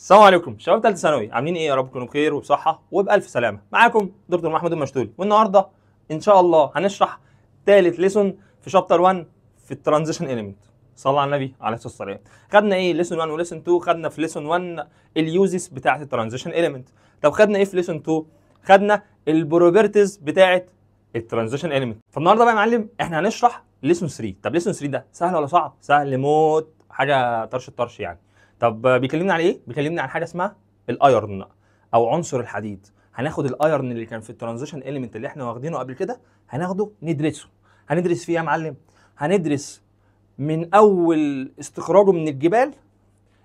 السلام عليكم. شباب ثالثه ثانوي عاملين إيه يا رب؟ تكونوا بخير وبصحة وبألف سلامة. معاكم دكتور محمود المشتولي والنهاردة إن شاء الله هنشرح ثالث lesson في chapter 1 في ال transition element. صلى على النبي عليه الصلاة والسلام. خدنا إيه lesson 1 و lesson 2 خدنا في lesson 1 ال uses بتاعة ال transition element. طب خدنا إيه في lesson 2 خدنا ال properties بتاعة ال transition element. فالنهاردة بقى يا معلم إحنا هنشرح lesson 3 طب lesson 3 ده سهل ولا صعب؟ سهل موت حاجة طرش الطرش يعني. طب بيكلمنا عن إيه؟ بيكلمنا عن حاجة اسمها ال iron أو عنصر الحديد. هناخد ال iron اللي كان في ال transition element اللي إحنا واخدينه قبل كده هناخده ندرسه. هندرس فيه يا معلم؟ هندرس من أول استخراجه من الجبال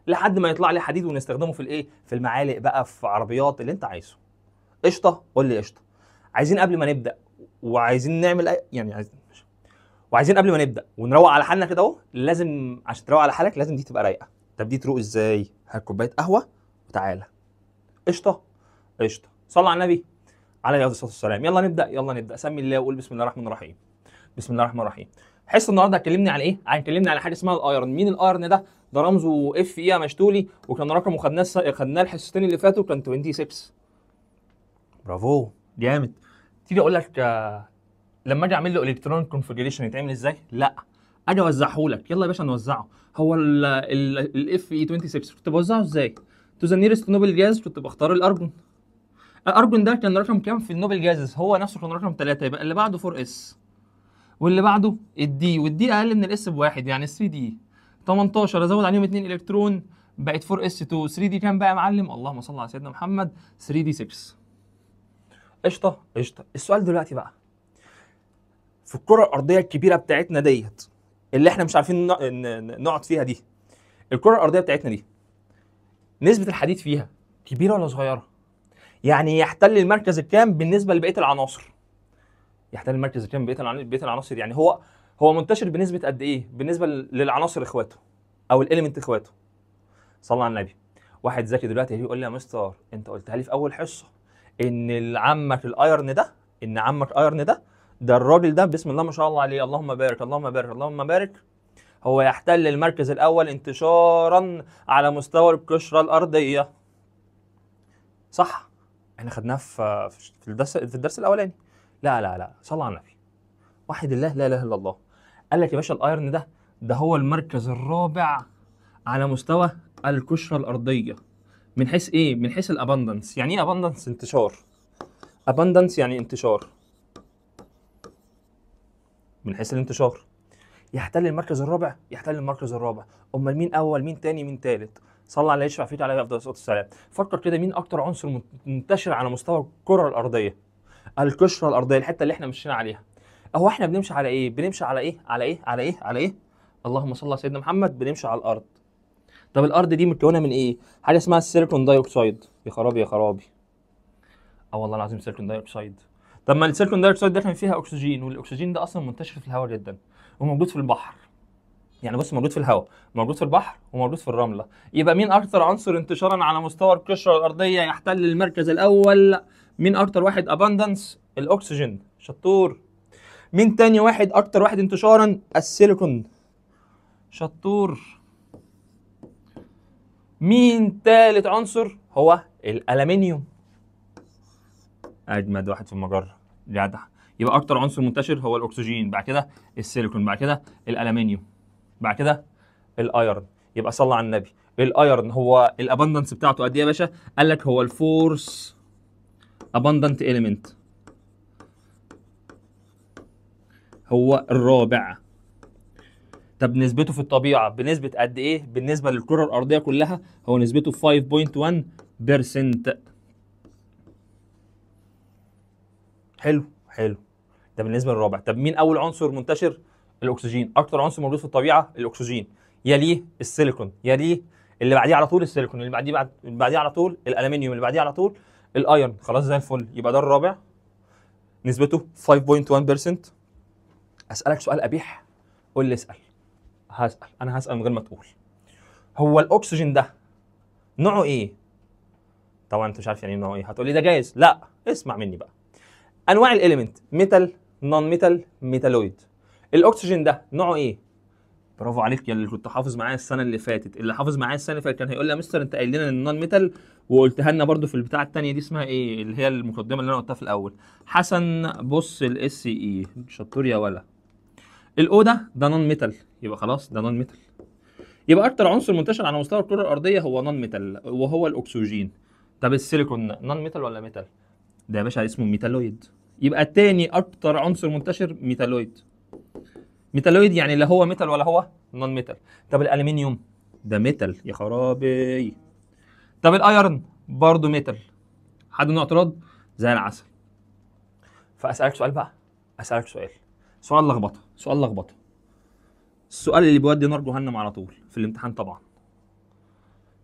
لحد ما يطلع لي حديد ونستخدمه في الإيه؟ في المعالق بقى في عربيات اللي أنت عايزه. قشطة؟ قول لي قشطة. عايزين قبل ما نبدأ وعايزين نعمل أي... يعني عايز... وعايزين قبل ما نبدأ ونروق على حالنا كده أهو لازم عشان تروق على حالك لازم دي تبقى رايقة. طب دي تروق إزاي؟ هات كوباية قهوة وتعالى. قشطة قشطة. صلى على النبي. عليه الصلاة والسلام. يلا نبدأ يلا نبدأ. سمي الله وقول بسم الله الرحمن الرحيم. بسم الله الرحمن الرحيم. حصة النهارده هتكلمني على إيه؟ هتكلمني على حاجة اسمها ال iron. مين ال iron ده؟ ده رمزه Fe مشتولي وكان رقمه خدناه خدناه الحصتين اللي فاتوا كان 26 برافو. جامد. تيجي أقول لك آه، لما أجي أعمل له electron configuration يتعمل إزاي؟ لأ. أجي اوزعه لك يلا يا باشا نوزعه. هو ال Fe 26 كنت بوزعه إزاي؟ to the nearest noble gas كنت بختار الارجون الارجون ده كان رقم كام في ال noble gases هو نفسه كان رقم 3 يبقى اللي بعده 4 s واللي بعده ال d وال d أقل من ال s بواحد يعني 3 d 18 أزود عليهم 2 إلكترون. بقت 4 s 2 3 d كام بقى يا معلم؟ اللهم صل على سيدنا محمد. 3 d 6 قشطة قشطة. السؤال دلوقتي بقى. في الكرة الأرضية الكبيرة بتاعتنا ديت اللي إحنا مش عارفين نقعد فيها دي. الكرة الأرضية بتاعتنا دي نسبة الحديد فيها كبيرة ولا صغيرة؟ يعني يحتل المركز الكام بالنسبة لبقية العناصر؟ يحتل المركز الكام بقية العن- بقية العناصر؟ يعني هو هو منتشر بنسبة قد إيه؟ بالنسبة لل- للعناصر إخواته أو الاليمنت إخواته. صلى على النبي. واحد ذكي دلوقتي يقول لي يا مستر أنت قلتها لي في أول حصة إن عمك ال iron ده إن عمك iron ده ده الراجل ده بسم الله ما شاء الله عليه اللهم بارك اللهم بارك اللهم بارك. هو يحتل المركز الأول انتشارا على مستوى القشرة الأرضية. صح؟ إحنا خدناه في في الدرس في الدرس الأولاني. لا لا لا صلى على النبي. واحد الله لا إله إلا الله. قال لك يا باشا ال iron ده ده هو المركز الرابع على مستوى القشرة الأرضية. من حيث إيه؟ من حيث ال abundance يعني إيه abundance انتشار. abundance يعني انتشار. من حيث الانتشار يحتل المركز الرابع يحتل المركز الرابع. أمال مين أول مين تاني مين تالت؟ صلى على يشفع فيك عليه أفضل الصلاة والسلام. فكر كده مين أكتر عنصر من- منتشر على مستوى الكرة الأرضية؟ القشره الأرضية الحتة اللي إحنا مشينا عليها. هو إحنا بنمشي على إيه؟ بنمشي على إيه؟ على إيه؟ على إيه؟ على إيه؟ اللهم صل على سيدنا محمد بنمشي على الأرض. طب الأرض دي متكونه من إيه؟ حاجة اسمها ال silicon dioxide يا خرابي يا خرابي. آه والله العظيم silicon dioxide طب ما ال silicon dioxide كان فيها أكسجين والأكسجين ده أصلا منتشر في الهواء جدا وموجود في البحر. يعني بص موجود في الهواء موجود في البحر وموجود في الرملة. يبقى مين أكتر عنصر انتشارا على مستوى القشرة الأرضية يحتل المركز الأول؟ مين أكتر واحد؟ abundance الأكسجين. شطور. مين تاني واحد؟ أكتر واحد انتشارا السيليكون. شطور. مين تالت عنصر؟ هو الألمنيوم. أجمد واحد في المجرة. جدع. يبقى أكتر عنصر منتشر هو الأكسجين بعد كده السيليكون بعد كده الألمنيوم بعد كده ال iron يبقى صلي على النبي. ال iron هو ال abundance بتاعته قد إيه يا باشا؟ قال لك هو ال fourth ابندنت اليمنت هو الرابع. طب نسبته في الطبيعة بنسبة قد إيه؟ بالنسبة للكرة الأرضية كلها هو نسبته 5.1% حلو حلو. ده بالنسبة للرابع. طب مين أول عنصر منتشر؟ الأكسجين. أكتر عنصر موجود في الطبيعة الأكسجين. يليه السيليكون يليه اللي بعديه على طول السيليكون اللي بعديه بعد اللي بعديه على طول الالومنيوم اللي بعديه على طول ال iron. خلاص زي الفل. يبقى ده الرابع. نسبته 5.1% أسألك سؤال قبيح قول لي اسأل. هسأل. أنا هسأل من غير ما تقول. هو الأكسجين ده نوعه إيه؟ طبعا أنت مش عارف يعني نوعه إيه. هتقول لي ده جايز. لا اسمع مني بقى. أنواع ال element metal non metal metalloid الأكسجين ده نوعه إيه؟ برافو عليك يا اللي كنت حافظ معايا السنة اللي فاتت. اللي حافظ معايا السنة اللي فاتت كان هيقول لي يا مستر أنت قايل لنا ال non metal وقلتها لنا برضو في البتاعة الثانية دي اسمها إيه؟ اللي هي المقدمة اللي أنا قلتها في الأول. حسن بص ال Si شطور يا ولا. ال O ده ده non metal يبقى خلاص ده non metal يبقى أكتر عنصر منتشر على مستوى الكرة الأرضية هو non metal وهو الأكسجين. طب السيليكون non metal ولا metal ده يا باشا اسمه metalloid. يبقى التاني أكتر عنصر منتشر metalloid. metalloid يعني لا هو metal ولا هو non metal طب الالومنيوم ده metal يا خرابي. طب ال iron برضه metal. حد عنده اعتراض؟ زي العسل. فأسألك سؤال بقى. أسألك سؤال. سؤال لخبطة. سؤال لخبطة. السؤال اللي بيودي نار جهنم على طول في الامتحان طبعا.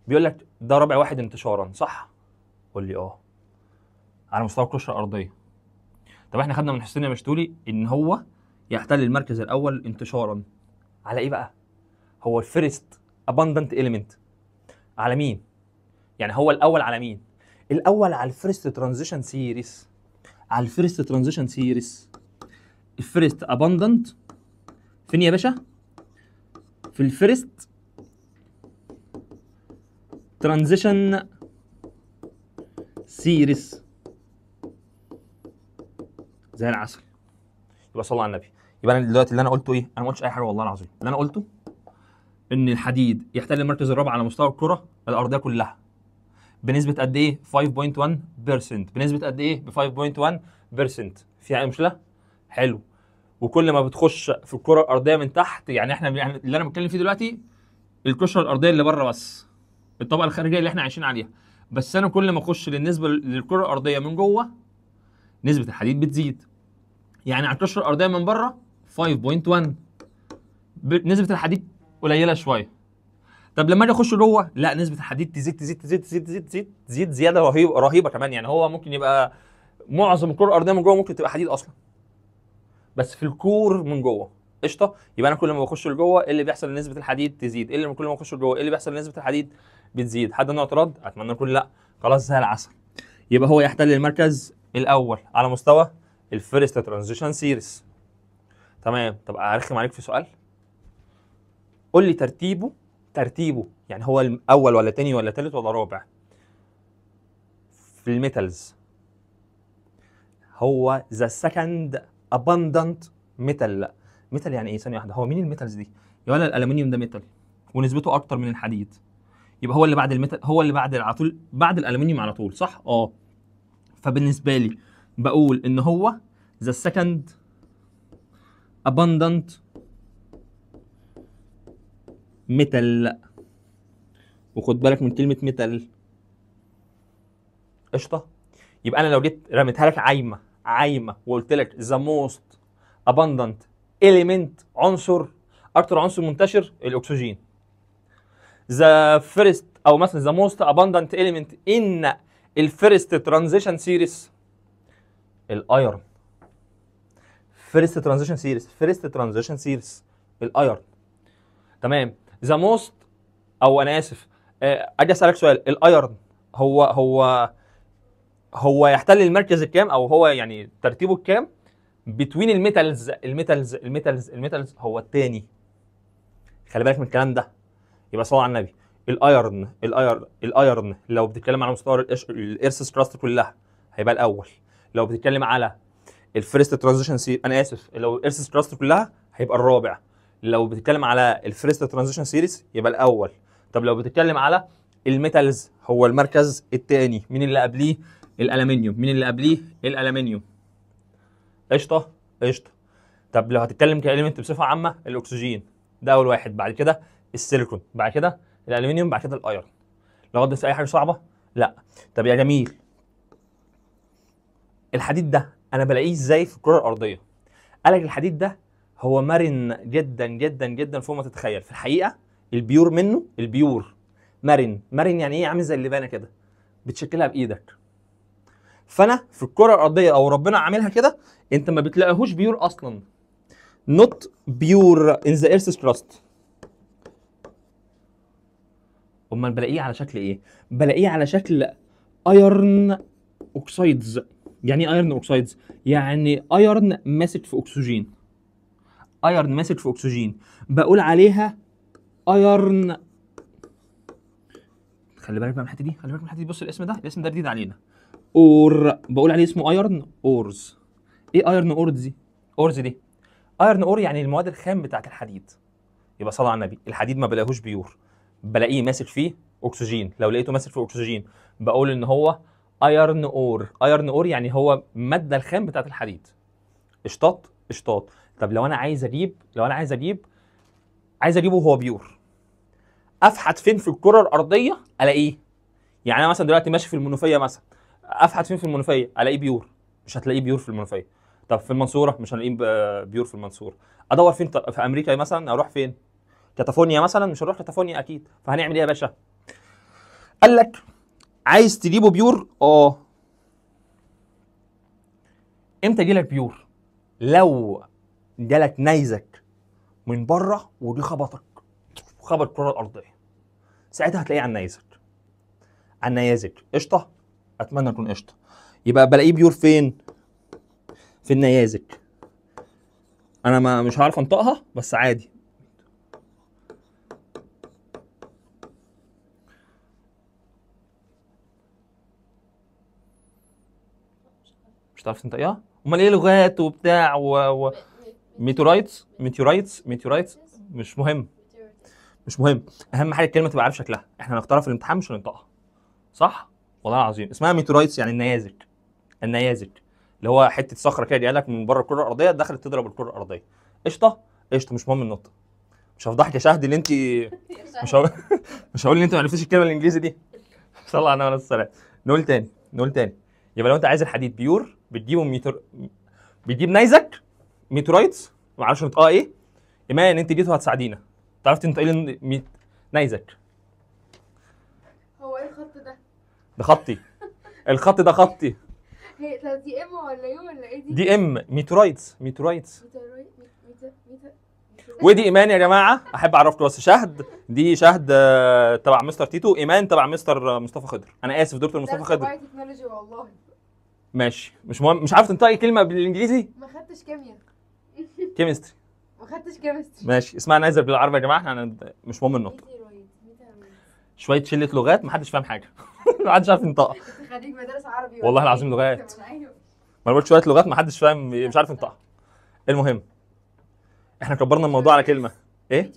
بيقول لك ده رابع واحد انتشارا صح؟ قول لي آه. على مستوى القشره الأرضية. طب إحنا خدنا من حسين مشتولي إن هو يحتل المركز الأول انتشارا. على إيه بقى؟ هو ال first abundant element على مين؟ يعني هو الأول على مين؟ الأول على ال first transition series على ال first transition series ال first abundant فين يا باشا؟ في ال first transition سيريس زي العسل. يبقى صلوا على النبي. يبقى أنا دلوقتي اللي أنا قلته إيه؟ أنا ما قلتش أي حاجة والله العظيم. اللي أنا قلته إن الحديد يحتل المركز الرابع على مستوى الكرة الأرضية كلها. بنسبة قد إيه؟ 5.1% بنسبة قد إيه؟ ب 5.1% فيها اي مشكلة؟ حلو. وكل ما بتخش في الكرة الأرضية من تحت يعني إحنا اللي أنا بتكلم فيه دلوقتي القشره الأرضية اللي بره بس. الطبقة الخارجية اللي إحنا عايشين عليها. بس أنا كل ما أخش بالنسبة للكرة الأرضية من جوه نسبة الحديد بتزيد. يعني على القشره الأرضية من بره 5.1 ب- نسبة الحديد قليلة شوية. طب لما أجي أخش جوه لا نسبة الحديد تزيد تزيد تزيد تزيد تزيد تزيد تزيد زيادة رهيبه رهيبة كمان. يعني هو ممكن يبقى معظم الكرة الأرضية من جوه ممكن تبقى حديد أصلا. بس في الكور من جوه. قشطة؟ يبقى أنا كل ما بخش لجوه إيه اللي بيحصل؟ نسبة الحديد تزيد. إيه اللي كل ما بخش لجوه؟ إيه اللي بيحصل؟ نسبة الحديد بتزيد. حد عنده اعتراض؟ أتمنى يكون لا. خلاص زي العسل. يبقى هو يحتل المركز الأول. على مستوى ال first transition series تمام. طب أرخم عليك في سؤال. قول لي ترتيبه ترتيبه يعني هو الأول ولا تاني ولا تالت ولا رابع؟ في ال metals. هو the second abundant metal metal يعني إيه؟ ثانية واحدة. هو مين ال metals دي؟ يا ولا الالومنيوم ده metal ونسبته أكتر من الحديد. يبقى هو اللي بعد ال metal هو اللي بعد على طول بعد الالومنيوم على طول صح؟ آه. فبالنسبة لي بقول إن هو the second abundant metal وخد بالك من كلمة metal قشطة. يبقى أنا لو جيت رميتها لك عايمة عايمة وقلت لك the most abundant element عنصر أكتر عنصر منتشر الأكسجين. the first أو مثلا the most abundant element in ال first transition series ال iron. first transition series first transition series ال iron. تمام. the most أو أنا آسف. آه، أجي أسألك سؤال. ال iron هو هو هو يحتل المركز الكام؟ أو هو يعني ترتيبه الكام؟ بتوين الميتالز الميتالز الميتالز الميتالز هو الثاني خلي بالك من الكلام ده. يبقى صلوا على النبي. ال iron ال iron ال iron لو بتتكلم على مستوى ال earth crust كلها هيبقى الأول. لو بتتكلم على ال first transition se أنا آسف لو ال earth crust كلها هيبقى الرابع. لو بتتكلم على ال first transition series يبقى الأول. طب لو بتتكلم على ال metals هو المركز الثاني مين اللي قبليه؟ الالومنيوم مين اللي قبليه؟ الالومنيوم قشطة؟ قشطة. طب لو هتتكلم ك element بصفة عامة الأكسجين. ده أول واحد. بعد كده السيليكون. بعد كده الالومنيوم بعد كده ال iron. لقيتوا أي حاجة صعبة؟ لا. طب يا جميل الحديد ده أنا بلاقيه إزاي في الكرة الأرضية. قال لك الحديد ده هو مرن جدا جدا جدا فوق ما تتخيل. في الحقيقة ال pure منه ال pure. مرن. مرن يعني إيه؟ عامل زي اللبانة كده. بتشكلها بإيدك. فأنا في الكرة الأرضية أو ربنا عاملها كده أنت ما بتلاقيهوش pure أصلا. Not pure in the earth's crust. أمال بلاقيه على شكل إيه؟ بلاقيه على شكل iron oxides يعني إيه iron oxides يعني iron ماسك في اكسجين iron ماسك في اكسجين بقول عليها iron خلي بالك بقى من الحتة دي خلي بالك من الحتة دي. بص الاسم ده الاسم ده جديد علينا. ore بقول عليه اسمه iron ores إيه iron ores دي؟ ores دي. iron ore يعني المواد الخام بتاعت الحديد. يبقى صلي على النبي. الحديد ما بلاقيهوش pure. بلاقيه ماسك فيه اكسجين لو لقيته ماسك فيه اكسجين بقول إن هو iron ore. iron ore يعني هو الماده الخام بتاعت الحديد. اشطاط اشطاط طب لو أنا عايز أجيب لو أنا عايز أجيب عايز أجيبه وهو pure أفحت فين في الكرة الأرضية؟ ألاقيه. يعني أنا مثلا دلوقتي ماشي في المنوفية مثلا أفحت فين في المنوفية؟ ألاقيه pure. مش هتلاقيه pure في المنوفية. طب في المنصورة؟ مش هنلاقيه ب- pure في المنصورة. أدور فين في أمريكا مثلا؟ أروح فين؟ كاتافونيا مثلا؟ مش هنروح كاتافونيا أكيد. فهنعمل إيه يا باشا؟ قال لك عايز تجيبه pure؟ آه. إمتى يجي لك pure؟ لو جالك نيزك من بره ودي خبطك. خبط الكره الأرضية. ساعتها هتلاقيه على النيزك على النيازك قشطة؟ أتمنى يكون قشطة. يبقى بلاقيه pure فين؟ في النيازك أنا ما مش هعرف أنطقها بس عادي. مش هتعرف تنطقيها أمال إيه لغات وبتاع و... و... meteorites? meteorites? meteorites? مش مهم. مش مهم. أهم حاجة الكلمة تبقى عارف شكلها. إحنا هنختارها في الامتحان مش هننطقها. صح؟ والله العظيم. اسمها meteorites يعني النيازك. النيازك. اللي هو حتة صخرة كده جاية لك من بره الكرة الأرضية دخلت تضرب الكرة الأرضية. قشطة؟ قشطة. مش مهم النطق. مش هفضحك يا شهد اللي أنت مش هقول مش هقول إن أنت ما عرفتيش الكلمة الإنجليزي دي. صلى على النبي عليه الصلاه نقول تاني. نقول تاني. يبقى لو انت عايز الحديد pure بتجيبه meteor بتجيب نيزك meteorites ما أعرفش نطقها إيه؟ ايمان انت جيتوا هتساعدينا. تعرف تنطقي لي mete... نيزك؟ هو إيه الخط ده؟ ده خطي. الخط ده خطي. هي طب دي M ولا U ولا إيه دي؟ دي M. meteorites. meteorites. ودي إيمان يا جماعة. أحب أعرفكم بس شهد. دي شهد آه، تبع مستر تيتو. إيمان تبع مستر آه، مصطفى خضر. أنا آسف دكتور مصطفى خضر. والله. ماشي. مش مهم. مش عارف تنطقي كلمة بالإنجليزي؟ ما خدتش كيمياء. chemistry. ما خدتش chemistry. ماشي. اسمها نيازك بالعربي يا جماعة. أنا مش مهم النطق. شوية شلة لغات محدش فاهم حاجة. محدش عارف ينطقها خريج مدارس عربي والله إيه؟ العظيم لغات. ما أنا شوية لغات محدش فاهم مش عارف ينطقها المهم إحنا كبرنا الموضوع على كلمة. إيه؟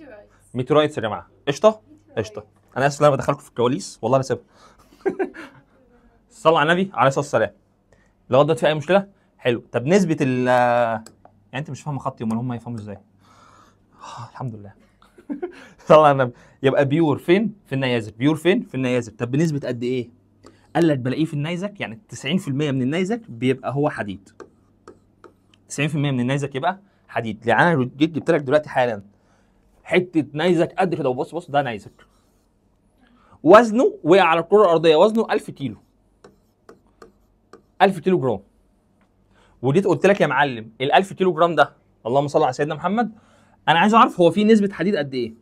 meteorites يا جماعة. قشطة؟ قشطة. أنا آسف لما بدخلكم في الكواليس. والله لا سيبها صلى على النبي عليه الصلاة والسلام. لغايه دلوقتي في أي مشكلة؟ حلو. طب نسبة ال يعني أنت مش فاهم خطي أمال هم يفهموا إزاي؟ آه، الحمد لله. على النبي. يبقى pure فين؟ في النيازك pure فين؟ في النيازك طب بنسبة قد إيه؟ قال لك بلاقيه في النيزك يعني 90% من النيزك بيبقى هو حديد. 90% من النيزك يبقى حديد. يعني أنا جيت جبت لك دلوقتي حالا حتة نيزك قد كده وبص بص ده نيزك. وزنه وقع على الكرة الأرضية. وزنه 1000 كيلو. 1000 كيلو جرام وجيت قلت لك يا معلم ال 1000 كيلو جرام ده اللهم صل على سيدنا محمد أنا عايز أعرف هو فيه نسبة حديد قد إيه؟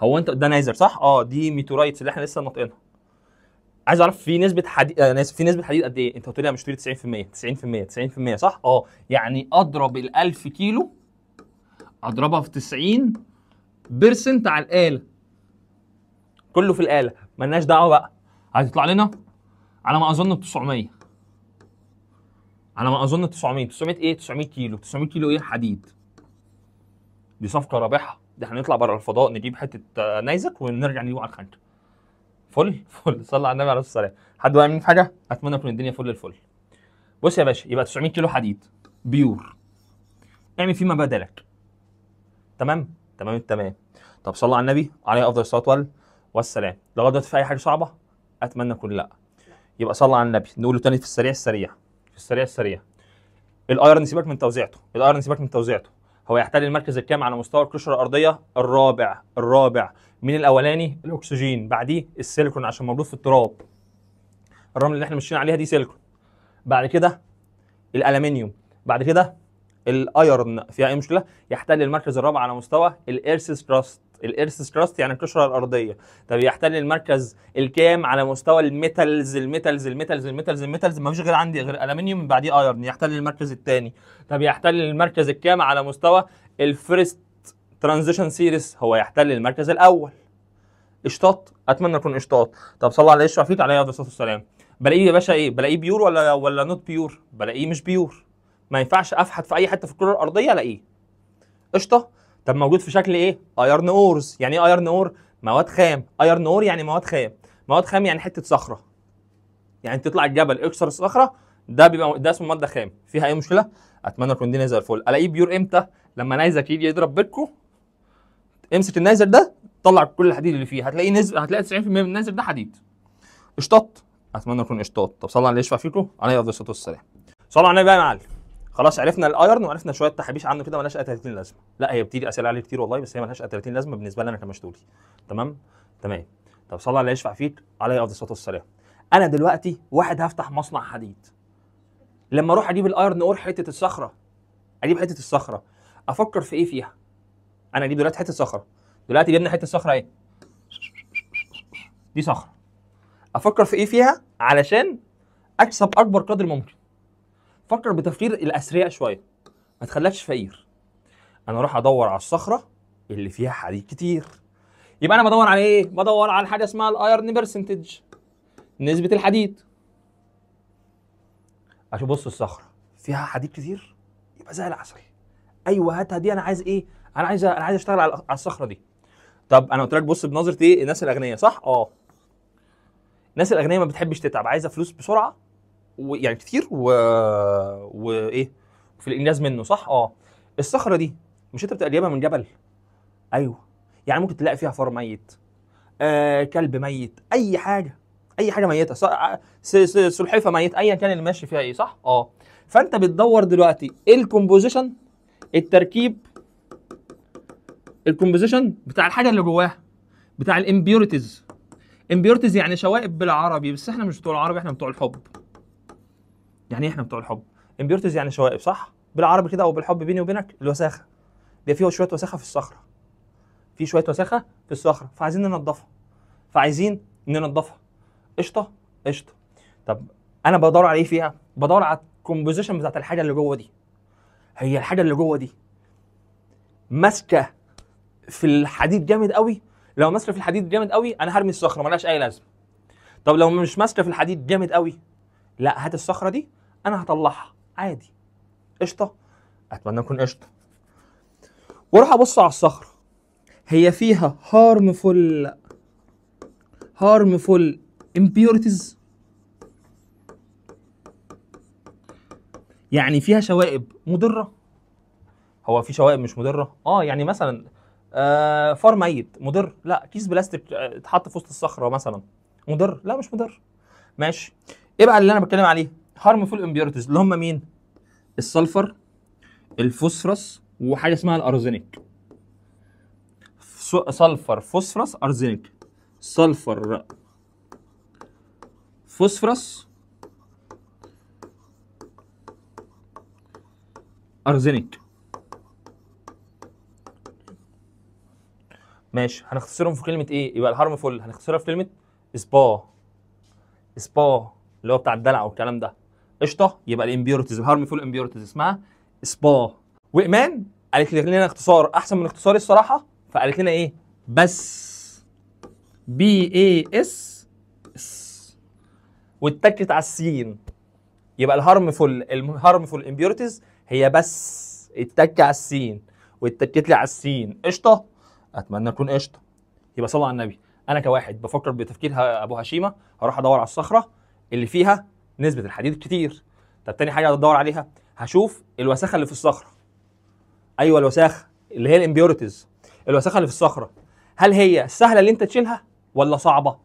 هو أنت ده نيزك صح؟ آه دي meteorites اللي إحنا لسه ناطقينها. عايز أعرف في نسبة حديد آه في نسبة حديد قد إيه؟ أنت قلت لي مش 90% 90% 90% صح؟ آه يعني أضرب ال 1000 كيلو أضربها في 90 percent على الآلة. كله في الآلة ملناش دعوة بقى. هتطلع لنا؟ على ما أظن 900 على ما أظن 900 900 إيه؟ 900 كيلو. 900 كيلو إيه؟ حديد. دي صفقة رابحة. دي هنطلع بره الفضاء نجيب حتة آه، نيزك ونرجع نجيبه على الهنجر فل؟ فل. صلى على النبي عليه الصلاة والسلام. حد واقع في حاجة؟ أتمنى تكون الدنيا فل الفل. بص يا باشا يبقى 900 كيلو حديد pure. اعمل فيه ما بدلك تمام؟ تمام التمام. طب صلى على النبي عليه أفضل الصلاة وال- والسلام. لغاية دلوقتي في أي حاجة صعبة؟ أتمنى يكون لا. يبقى صلى على النبي. نقوله تاني في السريع؟ السريع. في السريع السريع. ال iron سيبك من توزيعته. ال iron سيبك من توزيعته. هو يحتل المركز الكام على مستوى القشره الأرضية؟ الرابع. الرابع. من الأولاني؟ الأكسجين. بعديه السيليكون عشان موجود في التراب. الرمل اللي إحنا ماشيين عليها دي سيليكون. بعد كده الالومنيوم بعد كده ال iron فيها أي مشكلة؟ يحتل المركز الرابع على مستوى ال earth crust ال earth crust يعني القشرة الأرضية. طب يحتل المركز الكام على مستوى الميتالز الميتالز الميتالز الميتالز الميتالز؟ ما فيش غير عندي غير الومنيوم من بعديه iron يحتل المركز الثاني طب يحتل المركز الكام على مستوى ال first transition series؟ هو يحتل المركز الأول. اشطاط أتمنى اكون اشطاط طب صلى على اللي يشفع فيك عليه الصلاة والسلام. بلاقيه يا باشا إيه؟ بلاقيه pure ولا ولا not pure بلاقيه مش pure ما ينفعش أفحت في أي حتة في الكره الأرضية ألاقيه. قشطة؟ طب موجود في شكل إيه؟ iron ores يعني إيه iron ore مواد خام. iron ore يعني مواد خام. مواد خام يعني حتة صخرة. يعني تطلع الجبل. أكسر الصخرة؟ ده بيبقى ده اسمه مادة خام. فيها أي مشكلة؟ أتمنى تكون الدنيا زي الفل ألاقيه pure إمتى؟ لما نيزك يجي يضرب بيتكو. امسك النيزك ده طلع كل الحديد اللي فيه. هتلاقيه نزل هتلاقي 90% من النيزك ده حديد. اشطاط أتمنى يكون اشطاط طب صلى على اللي يشفع فيكم؟ عليه أفضل الصلاة والسلام. صلوا على النبي بقى يا معلم. خلاص عرفنا ال iron وعرفنا شوية تحابيش عنه كده ملهاش أي 30 لازمة. لا هي بتيجي أسئلة عليه كتير والله بس هي ملهاش أي 30 لازمة بالنسبة لي أنا كمشتولي. تمام؟ تمام. طب صلى اللي يشفع فيك عليه أفضل الصلاة والسلام. أنا دلوقتي واحد هفتح مصنع حديد. لما أروح أجيب ال iron ore حتة الصخرة. أجيب حتة الصخرة. أفكر في إيه فيها؟ أنا أجيب دلوقتي حتة صخرة. دلوقتي جبنا حتة صخرة إيه؟ دي صخرة. أفكر في إيه فيها؟ علشان أكسب أكبر قدر ممكن. فكر بتفكير الأثرياء شوية. ما تخليكش فقير. أنا أروح أدور على الصخرة اللي فيها حديد كتير. يبقى أنا بدور على إيه؟ بدور على حاجة اسمها ال iron percentage نسبة الحديد. أشوف بص الصخرة فيها حديد كتير؟ يبقى زي العسل. أيوه هاتها دي. أنا عايز إيه؟ أنا عايز أنا عايز أشتغل على الصخرة دي. طب أنا قلت لك بص بنظرة إيه؟ الناس الأغنياء صح؟ آه. الناس الأغنياء ما بتحبش تتعب عايزة فلوس بسرعة ويعني كتير و... وإيه في الإنجاز منه صح؟ آه. الصخرة دي مش أنت بتبقى جايبها من جبل؟ أيوه. يعني ممكن تلاقي فيها فار ميت آه كلب ميت أي حاجة أي حاجة ميتة. س... سلحفة ميت ايا كان اللي ماشي فيها إيه صح؟ آه. فأنت بتدور دلوقتي إيه ال composition التركيب ال composition بتاع الحاجة اللي جواها بتاع ال impurities impurities يعني شوائب بالعربي بس إحنا مش بتوع العربي إحنا بتوع الحب. يعني إحنا بتوع الحب. impurities يعني شوائب صح؟ بالعربي كده أو بالحب بيني وبينك الوساخة. بيبقى فيه شوية وساخة في الصخرة. في شوية وساخة في الصخرة. فعايزين ننضفها. فعايزين ننضفها. قشطة؟ قشطة. طب أنا بدور على إيه فيها؟ بدور على الكومبوزيشن بتاعت الحاجة اللي جوه دي. هي الحاجة اللي جوه دي ماسكة في الحديد جامد قوي. لو ماسكة في الحديد جامد قوي أنا هرمي الصخرة ملهاش أي لازمة. طب لو مش ماسكة في الحديد جامد قوي لا هات الصخرة دي أنا هطلعها. عادي. قشطة. أتمنى اكون قشطة. وأروح أبص على الصخرة. هي فيها harmful harmful impurities يعني فيها شوائب مضرة؟ هو في شوائب مش مضرة؟ آه يعني مثلا آه ميت مضر؟ لا كيس بلاستيك آه، اتحط في وسط الصخرة مثلا مضر؟ لا مش مضر. ماشي. إيه بقى اللي أنا بتكلم عليه؟ harmful impurities اللي هم مين؟ ال sulfur ال phosphorus وحاجة اسمها ال arsenic. sulfur phosphorus arsenic. sulfur phosphorus arsenic. ماشي هنختصرهم في كلمة إيه؟ يبقى ال harmful هنختصرها في كلمة spa spa اللي هو بتاع الدلع والكلام ده. قشطة يبقى ال impurities ال harmful impurities اسمها سبا. وإيمان قالت لنا اختصار أحسن من اختصاري الصراحة. فقالت لنا إيه؟ pass. P A S S واتكت على السين. يبقى ال harmful ال harmful impurities هي pass. اتك على السين. واتكت لي على السين. قشطة؟ أتمنى اكون قشطة. يبقى صلوا على النبي. أنا كواحد بفكر بتفكير أبو هشيمة. هروح أدور على الصخرة اللي فيها نسبة الحديد كتير. طب تاني حاجة هدور عليها هشوف الوساخة اللي في الصخرة. أيوه الوساخة اللي هي ال impurities الوساخة اللي في الصخرة هل هي سهلة اللي أنت تشيلها ولا صعبة؟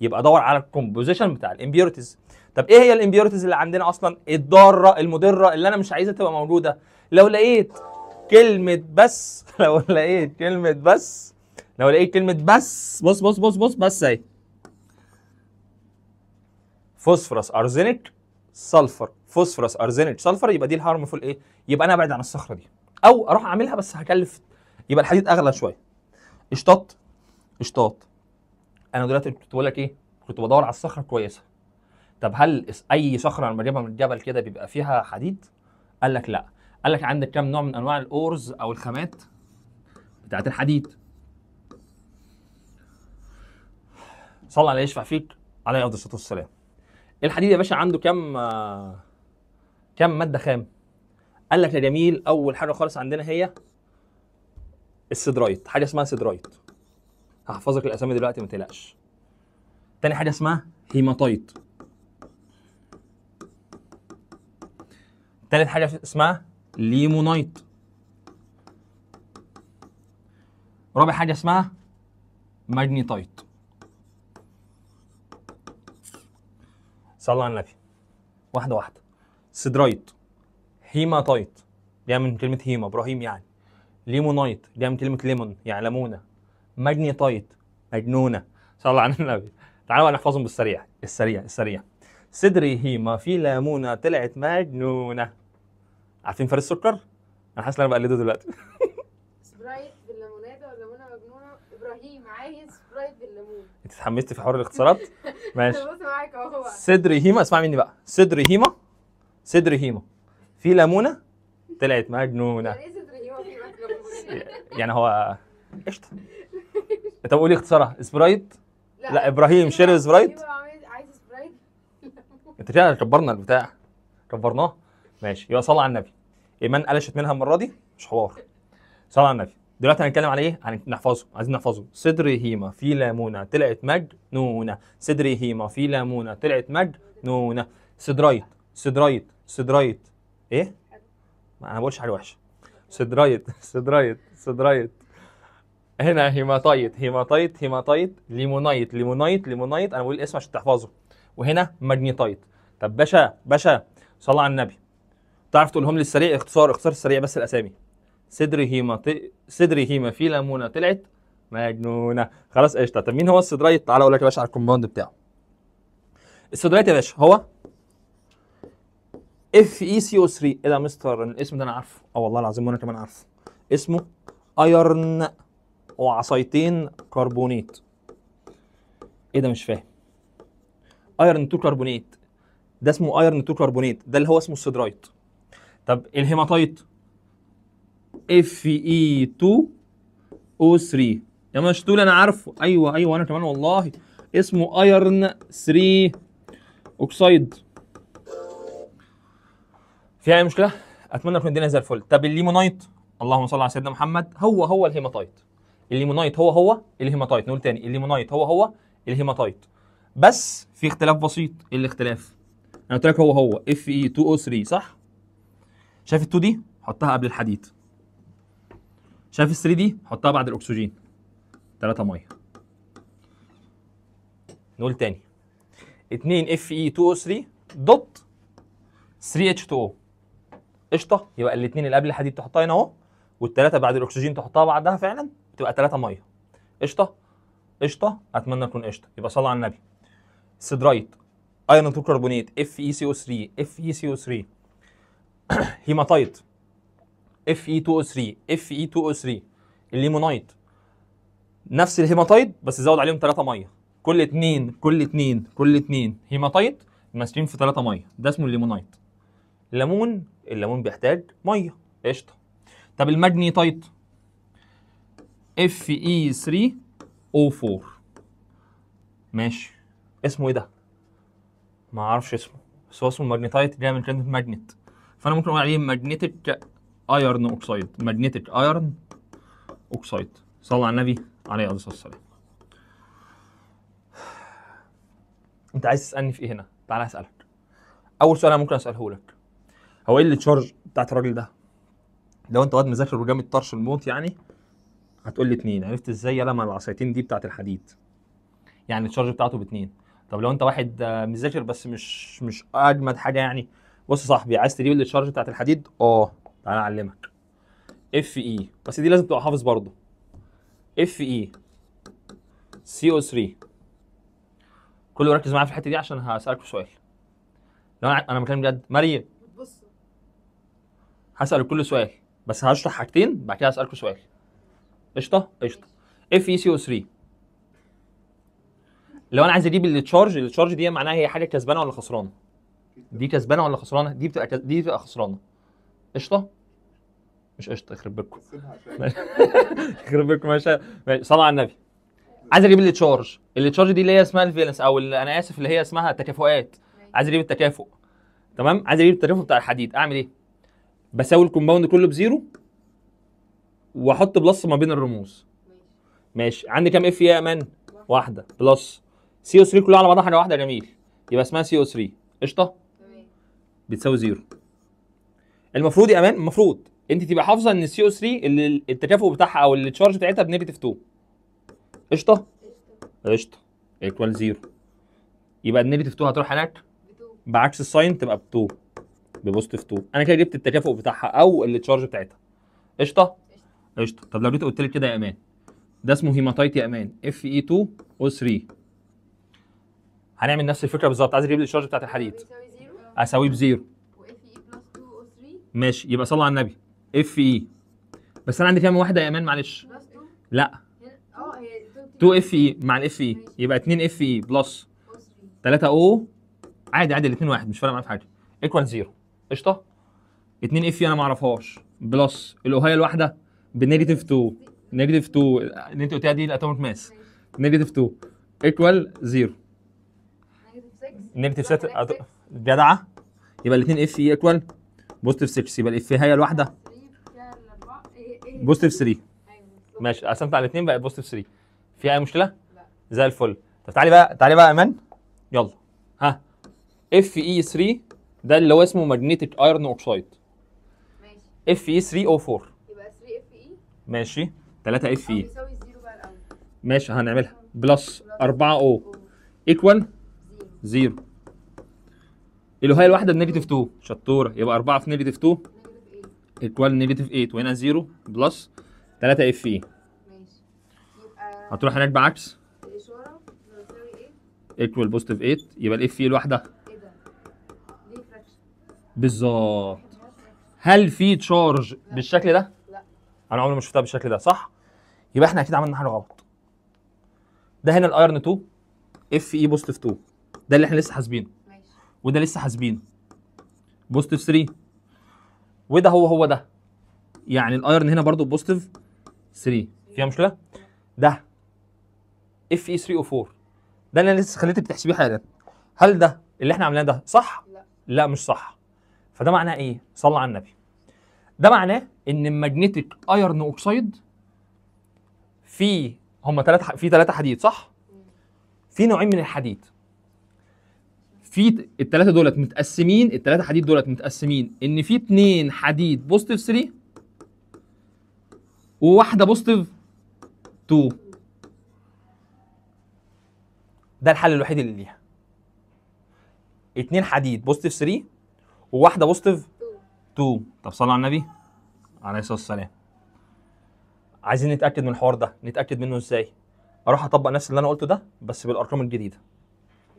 يبقى دور على ال composition بتاع ال impurities طب إيه هي ال impurities اللي عندنا أصلا؟ الضارة المضرة اللي أنا مش عايزها تبقى موجودة. لو لقيت كلمة pass لو لقيت كلمة pass لو لقيت كلمة pass بص بص بص بص pass أهي. phosphorus arsenic sulfur phosphorus arsenic sulfur يبقى دي ال harmful إيه يبقى أنا أبعد عن الصخرة دي. أو أروح أعملها بس هكلف يبقى الحديد أغلى شوية. اشطاط اشطاط أنا دلوقتي كنت بقول لك إيه؟ كنت بدور على الصخرة كويسة. طب هل أي صخرة لما اجيبها من الجبل كده بيبقى فيها حديد؟ قال لك لا. قال لك عندك كام نوع من أنواع ال ores أو الخامات؟ بتاعت الحديد. صلى عليه يشفع فيك. عليه أفضل الصلاة والسلام. الحديد يا باشا عنده كام كام مادة خام؟ قال لك يا جميل أول حاجة خالص عندنا هي ال siderite حاجة اسمها siderite هحفظك الأسامي دلوقتي ما تقلقش. تاني حاجة اسمها هيماتايت تالت حاجة اسمها limonite رابع حاجة اسمها magnetite صلى على النبي. واحدة واحدة. siderite hematite جاية من كلمة هيما إبراهيم يعني. limonite جاية من كلمة ليمون يعني ليمونه magnetite مجنونة. صلى على النبي. تعالوا بقى نحفظهم بالسريع. السريع السريع. صدري هيما في ليمونة طلعت مجنونة. عارفين فارس السكر؟ أنا حاسس إن أنا بقلده دلوقتي Sprite بالليموناده والليمونه مجنونه إبراهيم عايز Sprite بالليمون انت اتحمستي في حوار الاختصارات ماشي. صدري هيما اسمع مني بقى. صدري هيما صدري هيما. في ليمونة؟ طلعت مجنونة. يعني هو مجنون يعني هو قشطة. طب قولي اختصارها. Sprite؟ لا، شرب Sprite؟ أيوة، عايز عايز Sprite؟ انت كده كبرنا البتاع. كبرناه. ماشي. يبقى صلى على النبي. إيمان قلشت منها المرة دي؟ مش حوار. صلى على النبي. دلوقتي هنتكلم على إيه؟ هنحفظه عايزين نحفظه. صدري هيما في ليمونه طلعت مجنونه صدري هيما في ليمونه طلعت مجنونه siderite siderite siderite إيه؟ ما أنا ما بقولش حاجة وحشة. siderite siderite siderite هنا hematite hematite hematite limonite limonite limonite أنا بقول الاسم عشان تحفظه. وهنا magnetite طب باشا باشا صلى على النبي. تعرف تقولهم لي السريع؟ اختصار اختصار السريع بس الأسامي. صدري هيما ط... صدري هيما في ليمونة طلعت. مجنونة. خلاص قشطة. طب مين هو ال siderite تعالى أقول لك يا باشا على ال compound بتاعه. السدرايت يا باشا هو اف اي سي أو 3 إيه ده يا مستر؟ الاسم ده أنا عارفه. آه والله العظيم وأنا كمان عارفه. اسمه iron وعصايتين كربونيت إيه ده؟ مش فاهم. iron 2 كربونيت ده اسمه iron 2 كربونيت ده اللي هو اسمه السدرايت طب الهيماتايت؟ اف اي 2 أو 3 يا مشتول أنا عارفه. أيوه أيوه أنا كمان والله. اسمه iron 3 oxide في أي مشكلة؟ أتمنى تكون الدنيا زي الفل. طب الليمونايت؟ اللهم صل على سيدنا محمد. هو هو الهيماتايت. الليمونايت هو هو الهيماتايت. نقول تاني الليمونايت هو هو الهيماتايت. بس في اختلاف بسيط. إيه الاختلاف؟ أنا قلت لك هو هو. اف اي 2 أو 3 صح؟ شايف ال 2 دي حطها قبل الحديد. شايف ال 3 دي حطها بعد الأكسجين. 3 مية. نقول تاني. 2 اف اي 2 أو 3 دوت 3 اتش 2 أو قشطة. يبقى الاثنين اللي قبل الحديد تحطها هنا اهو. والثلاثه بعد الأكسجين تحطها بعدها فعلا. تبقى 3 مية. قشطة. قشطة. أتمنى تكون قشطة. يبقى صلى على النبي. سيدرايت. ايرون 2 كربونيت اف اي سي أو 3 اف اي سي أو 3 هيماتايت. اف اي 2 أو 3 اف اي 2 أو 3 الليمونايت نفس الهيماتايت بس زود عليهم 3 مية. كل اتنين كل اتنين كل اتنين. هيماتايت ماسكين في 3 مية. ده اسمه الليمونايت الليمون الليمون بيحتاج مية. قشطة. طب الماجنيتايت؟ اف اي 3 أو 4 ماشي. اسمه إيه ده؟ ما أعرفش اسمه. بس هو اسمه ماجنيتايت جاي من كلمه magnet فأنا ممكن أقول عليه magnetic iron oxide magnetic iron oxide صلى على النبي عليه الصلاة والسلام. انت عايز تسألني في إيه هنا؟ تعالى أسألك. أول سؤال أنا ممكن أسأله لك. هو إيه ال charge بتاعت الراجل ده؟ لو أنت واد مذاكر وجامد طرش الموت يعني هتقول لي اتنين. عرفت إزاي؟ يلا العصايتين دي بتاعت الحديد. يعني ال charge بتاعته باتنين. طب لو أنت واحد آه، مذاكر بس مش مش أجمد حاجة يعني بص يا صاحبي عايز تجيب ال charge بتاعت الحديد؟ آه. تعالى أعلمك. Fe بس دي لازم تبقى حافظ برضه. اف اي سي أو 3 كله ركز معايا في الحتة دي عشان هسالك سؤال. لو أنا أنا بتكلم بجد مريم. هسال كل سؤال. بس هشرح حاجتين بعد كده هسالكوا سؤال. قشطة؟ قشطة. اف اي سي أو 3 لو أنا عايز أجيب ال charge ال charge دي معناها هي حاجة كسبانة ولا خسرانة؟ دي كسبانة ولا خسرانة؟ دي بتبقى. دي بتبقى خسرانة. قشطة؟ مش قشطة يخرب بيتكم. يخرب بيتكم ماشي ماشي. صلوا على النبي. عايز أجيب ال charge ال charge دي اللي هي اسمها ال valence أو اللي أنا آسف اللي هي اسمها التكافؤات عايز أجيب التكافؤ. تمام؟ عايز أجيب التكافؤ بتاع الحديد. اعمل إيه؟ بساوي ال compound كله ب zero واحط plus ما بين الرموز. ماشي. عندي كام Fe يا أمان واحدة. plus. CO3 كلها على بعضها حاجة واحدة جميل. يبقى اسمها CO3 قشطة؟ تمام. بتساوي zero. المفروض يا أمان المفروض انت تبقى حافظه ان ال CO3 اللي التكافؤ بتاعها أو ال charge بتاعتها ب negative 2 قشطة؟ قشطة. equal zero يبقى ال negative 2 هتروح هناك؟ بعكس ال sign تبقى ب 2 ب positive 2 أنا كده جبت التكافؤ بتاعها أو ال charge بتاعتها. قشطة؟ قشطة. طب لو جيت قلت لك كده يا أمان ده اسمه هيماتايت يا أمان اف اي 2 أو 3 هنعمل نفس الفكرة بالظبط. عايز أجيب ال charge بتاعت الحديد. أساويه ب zero و Fe plus 2 O3 ماشي. يبقى صلوا على النبي. Fe بس أنا عندي كام واحدة يا أمان معلش. plus 2 لا. آه هي 2 Fe مع ال Fe يبقى 2 Fe plus O3 3 O عادي عادي الاثنين واحد مش فارق معايا في حاجة. equal zero قشطة. 2 Fe أنا ما أعرفهاش. plus ال O هايه الواحدة ب negative 2 negative 2 اللي أنت قلتها دي ال atomic mass. negative 2 equal zero negative 6 negative 6 جدعة. يبقى الاثنين Fe equal positive 6 يبقى ال Fe الواحدة. 3 فيها الاربعه positive 3 أيوه بالظبط. ماشي قسمت على الاثنين بقى positive 3 في أي مشكلة؟ لا. زي الفل. طب تعالي بقى تعالي بقى يا ايمان يلا. ها. Fe3 ده اللي هو اسمه magnetic iron oxide ماشي. اف اي 3 أو 4 يبقى 3 Fe ماشي 3 Fe ماشي هنعملها. plus 4 O equal zero 0 ال O هايه الواحدة ب negative 2 شطورة يبقى 4 في negative 2 negative 8 equal negative 8 وهنا 0 plus 3 Fe هتروح هناك بعكس؟ equal positive 8 يبقى ال Fe الواحدة إيه ده؟ ليه fraction؟ بالظبط هل في charge بالشكل ده؟ لا. أنا عمري ما شفتها بالشكل ده صح؟ يبقى إحنا أكيد عملنا حاجة غلط. ده هنا ال iron 2 Fe positive 2 ده اللي إحنا لسه حاسبينه وده لسه حاسبينه. positive 3 وده هو هو ده. يعني ال iron هنا برضو positive 3 فيها مشكلة؟ ده. Fe 3 O 4 ده اللي أنا لسه خليتك بتحسبيه حالا هل ده اللي إحنا عملناه ده صح؟ لا. لا مش صح. فده معناه إيه؟ صلى على النبي. ده معناه إن ال magnetic iron oxide في هم ثلاثة في ثلاثة حديد صح؟ في نوعين من الحديد. في الثلاثه دولت متقسمين الثلاثه حديد دولت متقسمين. إن في اثنين حديد positive 3 وواحدة positive 2 ده الحل الوحيد اللي ليها. اتنين حديد positive 3 وواحدة positive 2 طب صلوا على النبي. عليه الصلاة والسلام. عايزين نتأكد من الحوار ده. نتأكد منه إزاي؟ أروح أطبق نفس اللي أنا قلته ده بس بالأرقام الجديدة.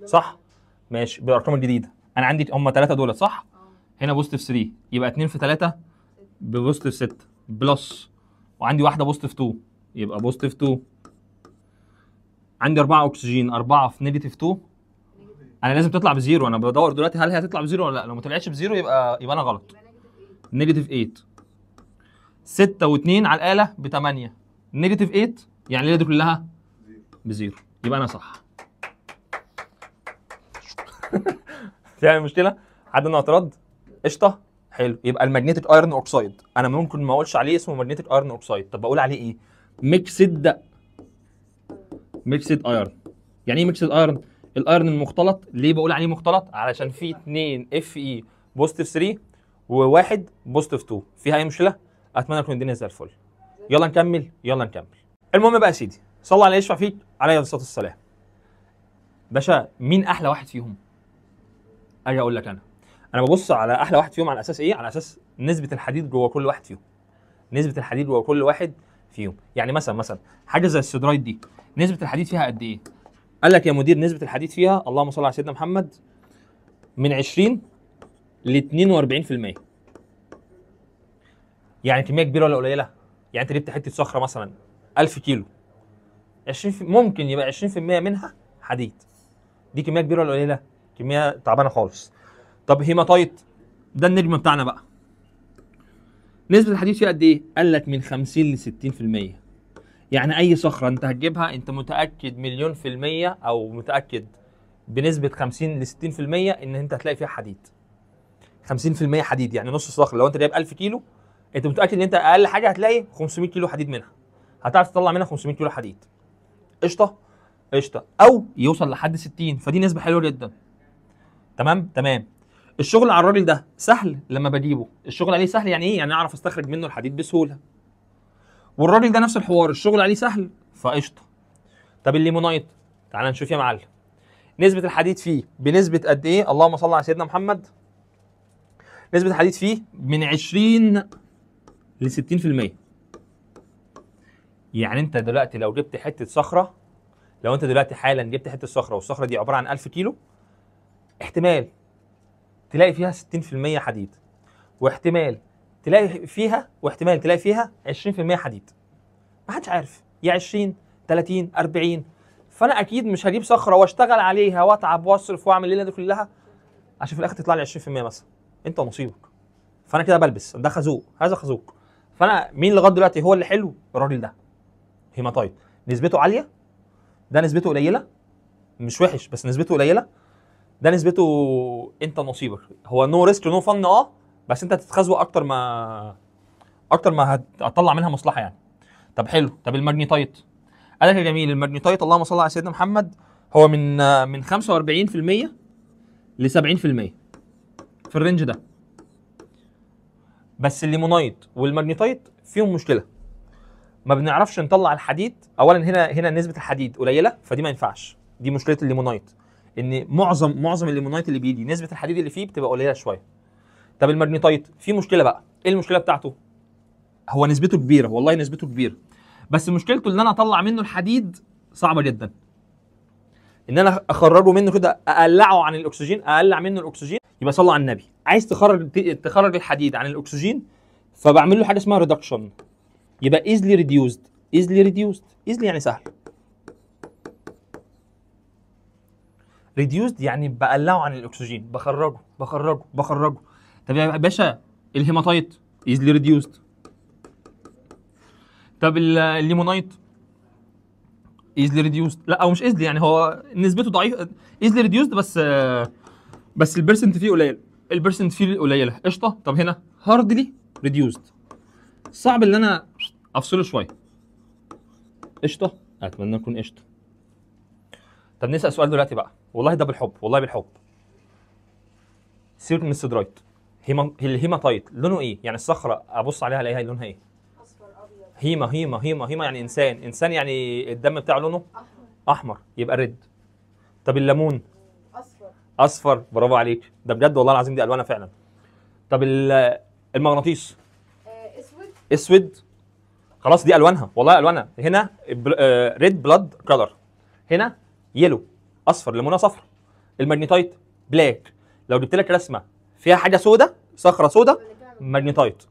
صح؟ ماشي بالأرقام الجديدة. أنا عندي هم ثلاثة دولت صح؟ آه. هنا positive 3 يبقى 2 في 3 ب positive 6 plus وعندي واحدة positive 2 يبقى positive 2 عندي 4 اكسجين 4 في negative 2 أنا لازم تطلع ب zero أنا بدور دلوقتي هل هي هتطلع ب zero ولا لأ. لو ما طلعتش ب zero يبقى يبقى أنا غلط. نيجاتيف 8 نيجاتيف 8 6 و2 على الآلة ب 8 negative 8 يعني الليلة دي كلها ب zero. يبقى أنا صح. في أي مشكلة؟ عنده اعتراض قشطة. حلو. يبقى ال magnetic iron oxide. أنا ممكن ما أقولش عليه اسمه magnetic iron oxide. طب بقول عليه إيه؟ mixed mixed iron. يعني إيه mixed iron؟ ال iron المختلط. ليه بقول عليه مختلط؟ علشان فيه 2 Fe positive 3 وواحد positive 2 فيها أي مشكلة؟ أتمنى تكون الدنيا زي الفل. يلا نكمل. يلا نكمل. المهم بقى يا سيدي صلي على اللي يشفع فيك. عليه الصلاة والسلام. باشا مين أحلى واحد فيهم؟ أجي أقول لك أنا. أنا ببص على أحلى واحد فيهم على أساس إيه؟ على أساس نسبة الحديد جوه كل واحد فيهم. نسبة الحديد جوه كل واحد فيهم. يعني مثلا مثلا حاجة زي ال siderite دي نسبة الحديد فيها قد إيه؟ قال لك يا مدير نسبة الحديد فيها اللهم صل على سيدنا محمد من 20 ل 42% يعني كمية كبيرة ولا قليلة؟ يعني انت جبت حتة صخرة مثلا 1000 كيلو. 20 في ممكن يبقى 20% منها حديد. دي كمية كبيرة ولا قليلة؟ كمية تعبانة خالص. طب هيماتايت ده النجم بتاعنا بقى. نسبة الحديد فيها قد إيه؟ قال لك من 50 ل 60% يعني أي صخرة أنت هتجيبها أنت متأكد مليون في المية أو متأكد بنسبة 50 ل 60% إن أنت هتلاقي فيها حديد. 50% حديد يعني نص صخره لو أنت جايب 1000 كيلو أنت متأكد إن أنت أقل حاجة هتلاقي 500 كيلو حديد منها. هتعرف تطلع منها 500 كيلو حديد. قشطة؟ قشطة. أو يوصل لحد 60 فدي نسبة حلوة جدا. تمام؟ تمام. الشغل على الراجل ده سهل لما بجيبه. الشغل عليه سهل يعني إيه؟ يعني أعرف أستخرج منه الحديد بسهولة. والراجل ده نفس الحوار الشغل عليه سهل. فقشطة. طب الليمونايت؟ تعال نشوف يا معلم. نسبة الحديد فيه بنسبة قد إيه؟ اللهم صل على سيدنا محمد. نسبة الحديد فيه من 20 ل 60%. يعني أنت دلوقتي لو جبت حتة صخرة لو أنت دلوقتي حالا جبت حتة صخرة والصخرة دي عبارة عن 1000 كيلو احتمال تلاقي فيها 60% حديد واحتمال تلاقي فيها واحتمال تلاقي فيها 20% حديد. ما حدش عارف يا 20 30 40 فأنا أكيد مش هجيب صخرة وأشتغل عليها وأتعب وأصرف وأعمل الليلة دي كلها عشان في الآخر تطلع لي 20% مثلا. أنت ونصيبك فأنا كده بلبس ده خازوق هذا خازوق. فأنا مين لغاية دلوقتي هو اللي حلو؟ الراجل ده. هيماتايت. نسبته عالية ده نسبته قليلة مش وحش بس نسبته قليلة. ده نسبته انت نصيبك. هو no risk no fun آه بس انت هتتخزوق أكتر ما أكتر ما هت- هتطلع منها مصلحة يعني. طب حلو. طب ال magnetite قال لك يا جميل ال magnetite اللهم صل على سيدنا محمد هو من من 45% ل 70% في ال range ده. بس ال limonite وال magnetite فيهم مشكلة. ما بنعرفش نطلع الحديد. اولا هنا هنا نسبة الحديد قليلة فدي ما ينفعش. دي مشكلة ال limonite. إن معظم معظم ال limonite اللي بيجي نسبة الحديد اللي فيه بتبقى قليلة شوية. طب ال magnetite؟ في مشكلة بقى. إيه المشكلة بتاعته؟ هو نسبته كبيرة والله نسبته كبيرة. بس مشكلته إن أنا أطلع منه الحديد صعبة جدا. إن أنا أخرجه منه كده أقلعه عن الأكسجين أقلع منه الأكسجين يبقى صلى على النبي. عايز تخرج تخرج الحديد عن الأكسجين فبعمل له حاجة اسمها reduction يبقى easily reduced easily reduced easily يعني سهل. reduced يعني بقلعه عن الأكسجين. بخرجه بخرجه بخرجه. طب يا باشا ال hematite easily reduced طب ال- ال limonite easily reduced لا أو مش easily يعني هو نسبته ضعيفه easily reduced بس بس ال percent فيه قليل. ال percent فيه قليلة. قشطة. طب هنا hardly reduced صعب إن أنا أفصله شوية. قشطة. أتمنى اكون قشطة. طب نسأل سؤال دلوقتي بقى. والله ده بالحب والله بالحب. سيبك من ال siderite hema ال hematite لونه إيه؟ يعني الصخرة أبص عليها ألاقيها لونها إيه؟ اصفر ابيض hema hema hema hema يعني إنسان. إنسان يعني الدم بتاعه لونه؟ أحمر. أحمر. يبقى red. طب الليمون؟ أصفر. أصفر. برافو عليك. ده بجد والله العظيم دي ألوانها فعلا. طب ال- المغناطيس؟ آه، أسود. أسود. خلاص دي ألوانها. والله ألوانها. هنا red blood color هنا yellow أصفر ليمونة صفرا. ال magnetite black لو جبت لك رسمة فيها حاجة سودة صخرة سودة magnetite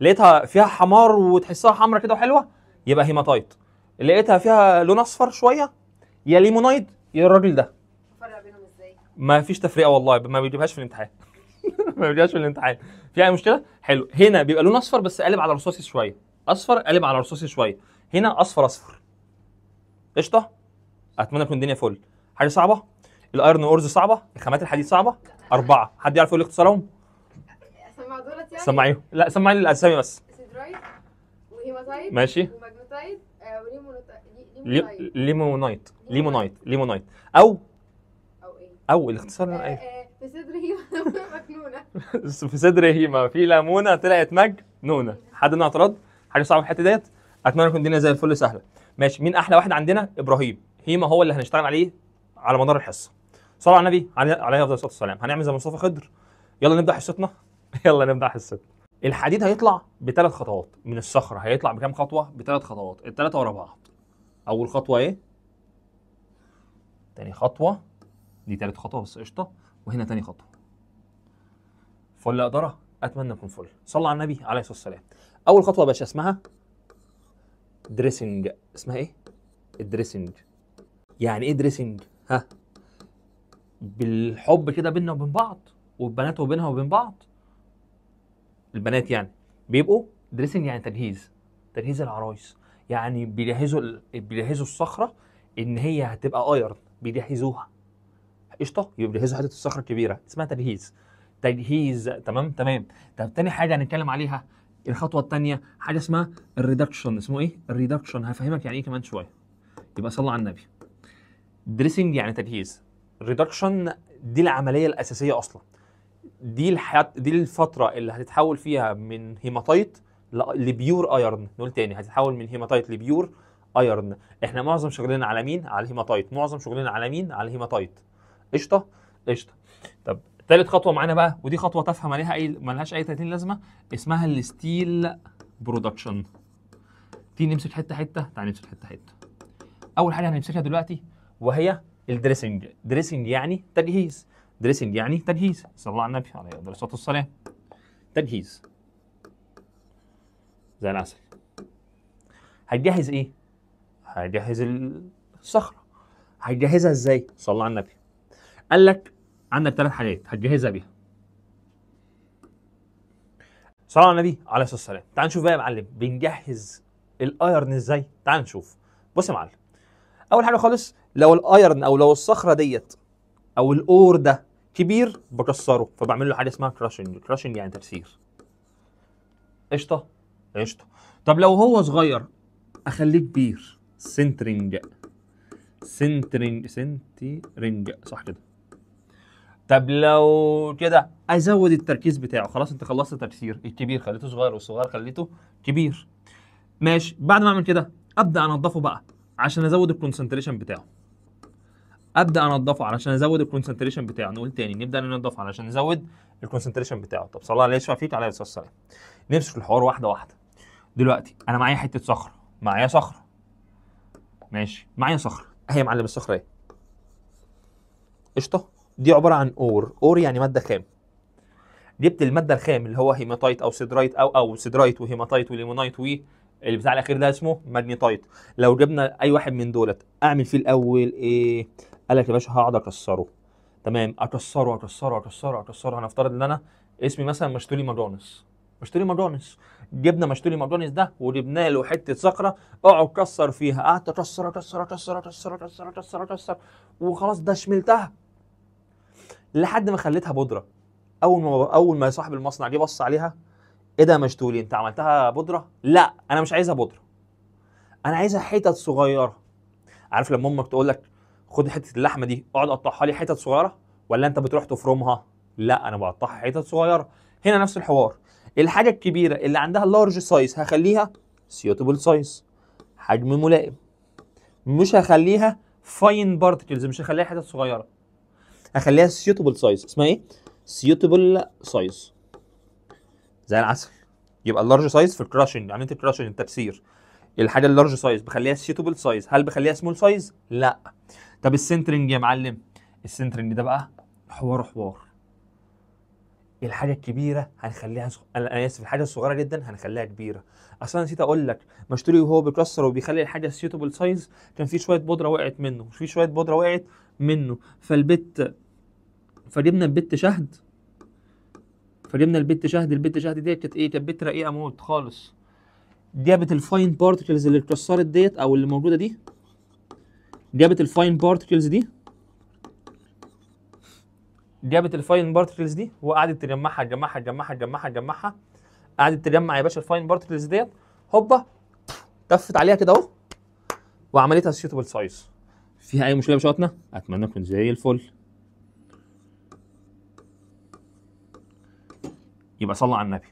لقيتها فيها حمار وتحسها حمرا كده وحلوة يبقى هيماتايت. لقيتها فيها لون أصفر شوية يا limonite يا الراجل ده. بينهم إزاي؟ ما فيش تفرقة والله ما بيجيبهاش في الامتحان. ما بيجيبهاش في الامتحان. في أي مشكلة؟ حلو. هنا بيبقى لون أصفر بس قالب على رصاصي شوية. أصفر قالب على رصاصي شوية. هنا أصفر أصفر. قشطة؟ أتمنى تكون الدنيا فل. حاجة صعبة؟ ال iron ores صعبة؟ خامات الحديد صعبة؟ أربعة. حد يعرف يقول اختصارهم اسمع دولت يعني؟ سمعيهم لا سمعني الاسامي بس. ماشي. آه، li- limonite limonite limonite أو أو إيه؟ أو الاختصار إيه في صدري مجنونة. في صدري هيما في ليمونه طلعت مجنونة. حد عنده اعتراض؟ حاجة صعبة في الحتة ديت؟ أتمنى تكون الدنيا زي الفل سهلة. ماشي. مين أحلى واحد عندنا؟ إبراهيم. هيما هو اللي هنشتغل عليه على مدار الحصة. صلوا على النبي عليه أفضل الصلاة والسلام. هنعمل زي مصطفى خضر. يلا نبدأ حصتنا؟ يلا نبدأ حصتنا. الحديد هيطلع بثلاث خطوات. من الصخره هيطلع بكام خطوة؟ بثلاث خطوات. الثلاثه ورا بعض. أول خطوة إيه؟ تاني خطوة. دي تالت خطوة بس قشطة. وهنا تاني خطوة. فل اقدره أتمنى اكون فل. صلى على النبي عليه الصلاة والسلام. أول خطوة يا باشا اسمها dressing اسمها إيه؟ ال dressing. يعني إيه dressing ها. بالحب كده بيننا وبين بعض والبنات وبينها وبين بعض. البنات يعني بيبقوا dressing يعني تجهيز تجهيز العرايس. يعني بيجهزوا بيجهزوا الصخرة إن هي هتبقى iron بيجهزوها. قشطة؟ بيجهزوا حتة الصخرة الكبيرة اسمها تجهيز. تجهيز تمام؟ تمام. طب تاني حاجة هنتكلم عليها الخطوة الثانية حاجة اسمها ال reduction اسمه إيه؟ ال reduction هفهمك يعني إيه كمان شوية. يبقى صلى على النبي. dressing يعني تجهيز. ال reduction دي العملية الأساسية أصلا. دي الحياة دي الفترة اللي هتتحول فيها من hematite ل pure iron نقول تاني هتتحول من hematite ل pure iron إحنا معظم شغلنا على مين؟ على الهيماتايت. معظم شغلنا على مين؟ على الهيماتايت. قشطة؟ قشطة. طب تالت خطوة معانا بقى ودي خطوة تفهم عليها أي ملهاش أي 30 لازمة اسمها ال steel production تيجي نمسك حتة حتة تعال نمسك حتة حتة. أول حاجة هنمسكها دلوقتي وهي ال dressing. dressing يعني تجهيز. dressing يعني تجهيز. صلى الله على النبي عليه الصلاة والسلام. تجهيز. زي العسل هتجهز إيه؟ هتجهز الصخرة. هتجهزها إزاي صلى على النبي. قال لك عندك ثلاث حاجات هتجهزها بيها. صلى على النبي عليه الصلاة والسلام. تعال نشوف بقى يا معلم بنجهز ال iron إزاي؟ تعال نشوف. بص يا معلم. أول حاجة خالص لو ال iron أو لو الصخرة ديت أو ال ore ده كبير بكسره. فبعمل له حاجة اسمها crushing crushing يعني تكسير. قشطة؟ قشطة. طب لو هو صغير أخليه كبير. sintering sintering sintering صح كده. طب لو كده أزود التركيز بتاعه. خلاص أنت خلصت التكسير الكبير خليته صغير والصغير خليته كبير. ماشي. بعد ما أعمل كده أبدأ أنضفه بقى عشان أزود ال concentration بتاعه. أبدأ انضفه علشان أزود ال concentration بتاعه. نقول تاني نبدأ ننضفه علشان نزود ال concentration بتاعه. طب صلى الله عليه يشفع فيك؟ عليه الصلاه والسلام نمسك الحوار واحدة واحدة. دلوقتي أنا معايا حتة صخرة. معايا صخرة. ماشي. معايا صخرة. أهي يا معلم الصخرة أهي. قشطة. دي عبارة عن ore. ore يعني مادة خام. جبت الماده الخام اللي هو هيماتايت أو siderite أو أو siderite وهيماتايت و limonite و اللي بتاع الأخير ده اسمه magnetite. لو جبنا أي واحد من دولت أعمل فيه الأول إيه؟ قال لك يا باشا هقعد أكسره. تمام؟ أكسره أكسره أكسره أكسره. هنفترض إن أنا اسمي مثلا مشتولي ماجونس مشتولي ماجونس جبنا مشتولي ماجونس ده وجبنا له حتة صخره اقعد كسر فيها. قعدت أكسر أكسر أكسر أكسر أكسر أكسر أكسر. وخلاص ده شملتها. لحد ما خليتها بودرة. أول ما أول ما صاحب المصنع جه بص عليها إيه ده مشتولي؟ أنت عملتها بودرة؟ لا أنا مش عايزها بودرة. أنا عايزها حتت صغيرة. عارف لما أمك تقول لك خد حتة اللحمة دي اقعد قطعها لي حتت صغيرة ولا انت بتروح تفرمها؟ لا أنا بقطعها حتت صغيرة. هنا نفس الحوار. الحاجة الكبيرة اللي عندها large size هخليها suitable size حجم ملائم. مش هخليها fine particles مش هخليها حتت صغيرة. هخليها suitable size اسمها إيه؟ suitable size زي العسل. يبقى ال large size في ال crushing عملية ال crushing التكسير. الحاجة ال large size بخليها suitable size هل بخليها small size لا. طب ال sintering يا معلم؟ ال sintering ده بقى حوار حوار. الحاجة الكبيرة هنخليها صغ... أنا آسف الحاجة الصغيرة جدا هنخليها كبيرة. أصلا نسيت أقول لك مشتولي وهو بيكسر وبيخلي الحاجة suitable size كان في شوية بودرة وقعت منه في شوية بودرة وقعت منه. فالبت فجبنا البت شهد. فجبنا البت شهد البت شهد ديت كانت إيه؟ كانت بت رقيقة موت خالص. جابت ال fine particles اللي اتكسرت ديت أو اللي موجودة دي؟ جابت ال fine particles دي؟ جابت ال fine particles دي؟ وقعدت تجمعها تجمعها تجمعها تجمعها تجمعها. قعدت تجمع يا باشا ال fine particles ديت. هوبا. تفت عليها كده أهو. وعملتها suitable size فيها أي مشكلة يا باشواتنا أتمنى تكون زي الفل. يبقى صلى على النبي.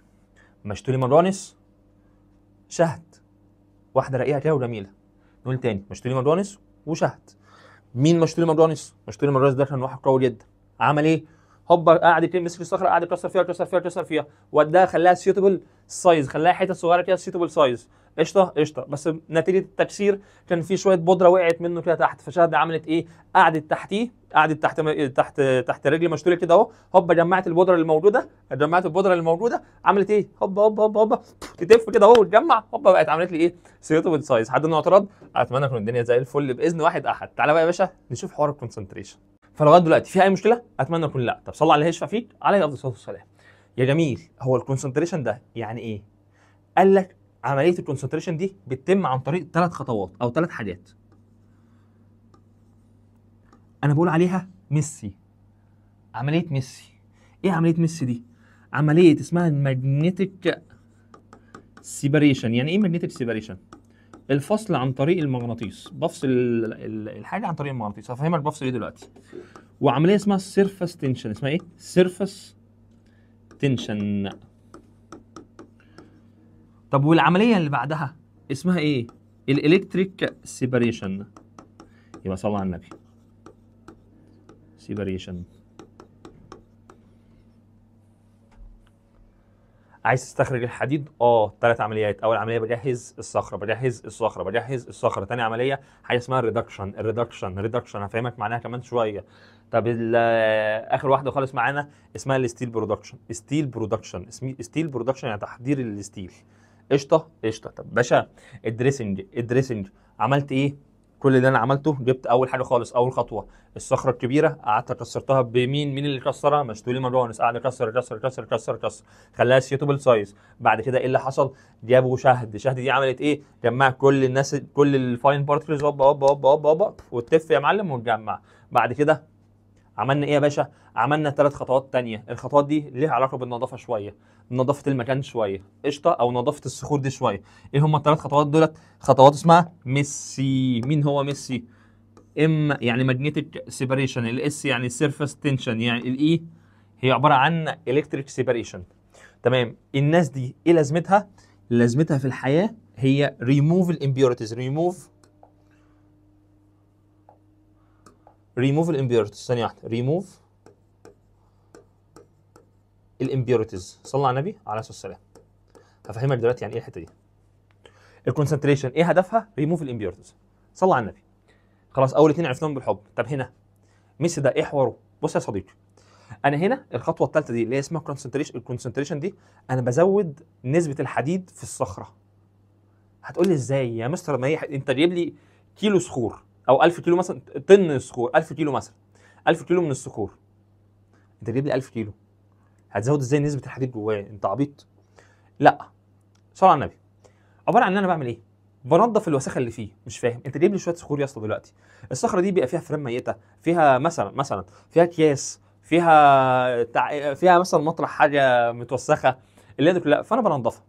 مشتولي مجانس شهد. واحدة رقيقة كده وجميلة. نقول تاني مشتولي مجانس وشهد. مين مشتولي مجانس مشتولي مجانس ده كان واحد قوي جدا. عمل إيه؟ هوبا قعد يتم مسك الصخرة قعد يكسر فيها يكسر فيها يكسر فيها. وداها خلاها suitable size خلاها حتت صغيرة كده suitable size قشطة قشطة. بس نتيجة التكسير كان في شوية بودرة وقعت منه كده تحت. فشهد عملت إيه؟ قعدت تحتيه قعدت تحت تحت تحت رجل مشتولي كده أهو. هوبا جمعت البودرة اللي موجوده جمعت البودرة اللي موجوده عملت إيه؟ هوبا هوبا هوبا هوبا. تتف كده أهو وتجمع هوبا بقت عملت لي إيه؟ suitable size. حد عنده اعتراض أتمنى تكون الدنيا زي الفل. بإذن واحد أحد. تعالى بقى يا باشا نشوف حوار ال concentration فلغاية دلوقتي في أي مشكلة؟ أتمنى يكون لا. طب صلي على اللي هيشفع فيك عليه افضل الصلاه والسلام. يا جميل هو ال concentration ده يعني إيه؟ قال لك عملية ال concentration دي بتتم عن طريق ثلاث خطوات أو ثلاث حاجات. أنا بقول عليها ميسي. عملية ميسي. إيه عملية ميسي دي؟ عملية اسمها ال magnetic separation يعني إيه magnetic separation الفصل عن طريق المغناطيس. بفصل ال- ال- الحاجة عن طريق المغناطيس. هفهمك بفصل إيه دلوقتي. وعملية اسمها surface tension اسمها إيه؟ surface tension طب والعملية اللي بعدها؟ اسمها إيه؟ ال electric separation يبقى صلى على النبي. separation عايز تستخرج الحديد؟ آه ثلاث عمليات. أول عملية بجهز الصخرة بجهز الصخرة بجهز الصخرة. تاني عملية حاجة اسمها ال reduction ال reduction ال reduction هفهمك معناها كمان شوية. طب ال- آخر واحدة خالص معانا اسمها ال steel production steel production steel production يعني تحضير ال steel. قشطة قشطة. طب باشا ال dressing ال dressing. عملت إيه؟ كل اللي أنا عملته جبت أول حاجة خالص أول خطوة. الصخرة الكبيرة قعدت كسرتها بمين؟ مين اللي كسرها؟ مشتولي مجانس قعد يكسر يكسر يكسر يكسر يكسر. خلاها suitable size بعد كده إيه اللي حصل؟ جابوا شهد شهد دي عملت إيه؟ جمع كل الناس كل ال fine particles هوبا هوبا هوبا هوبا هوبا وتلف يا معلم وتجمع. بعد كده عملنا إيه يا باشا؟ عملنا ثلاث خطوات تانية. الخطوات دي ليها علاقة بالنظافة شوية نظافة المكان شوية قشطة أو نظافة الصخور دي شوية. إيه هم الثلاث خطوات دولت؟ خطوات اسمها ميسي. مين هو ميسي؟ M يعني magnetic separation ال S يعني surface tension يعني ال E هي عبارة عن electric separation تمام. الناس دي إيه لازمتها؟ لازمتها في الحياة هي ريموف الامبيورتيز ريموف ريموف الامبيورتيز ثانية واحدة. ريموف الامبيورتيز صلى على النبي عليه الصلاة والسلام. هفهمك دلوقتي يعني إيه الحتة دي. ال concentration إيه هدفها؟ ريموف الامبيورتيز صلى على النبي. خلاص أول اتنين عرفناهم بالحب. طب هنا. ميسي ده إيه حواره بص يا صديقي. أنا هنا الخطوة الثالثه دي اللي هي اسمها concentration ال concentration دي أنا بزود نسبة الحديد في الصخرة. هتقول لي إزاي يا مستر؟ ما هي أنت جايب لي كيلو صخور. أو 1000 كيلو مثلا طن صخور 1000 كيلو مثلا 1000 كيلو من الصخور. أنت جايب لي 1000 كيلو. هتزود إزاي نسبة الحديد جواه؟ أنت عبيط؟ لا. صلى على النبي. عبارة عن إن أنا بعمل إيه؟ بنظف الوساخة اللي فيه. مش فاهم؟ أنت جايب لي شوية صخور يا اسطى دلوقتي. الصخرة دي بيبقى فيها فرام ميتة فيها مثلا مثلا فيها أكياس فيها تع... فيها مثلا مطرح حاجة متوسخة اللي هي دي كلها. فأنا بنضفها.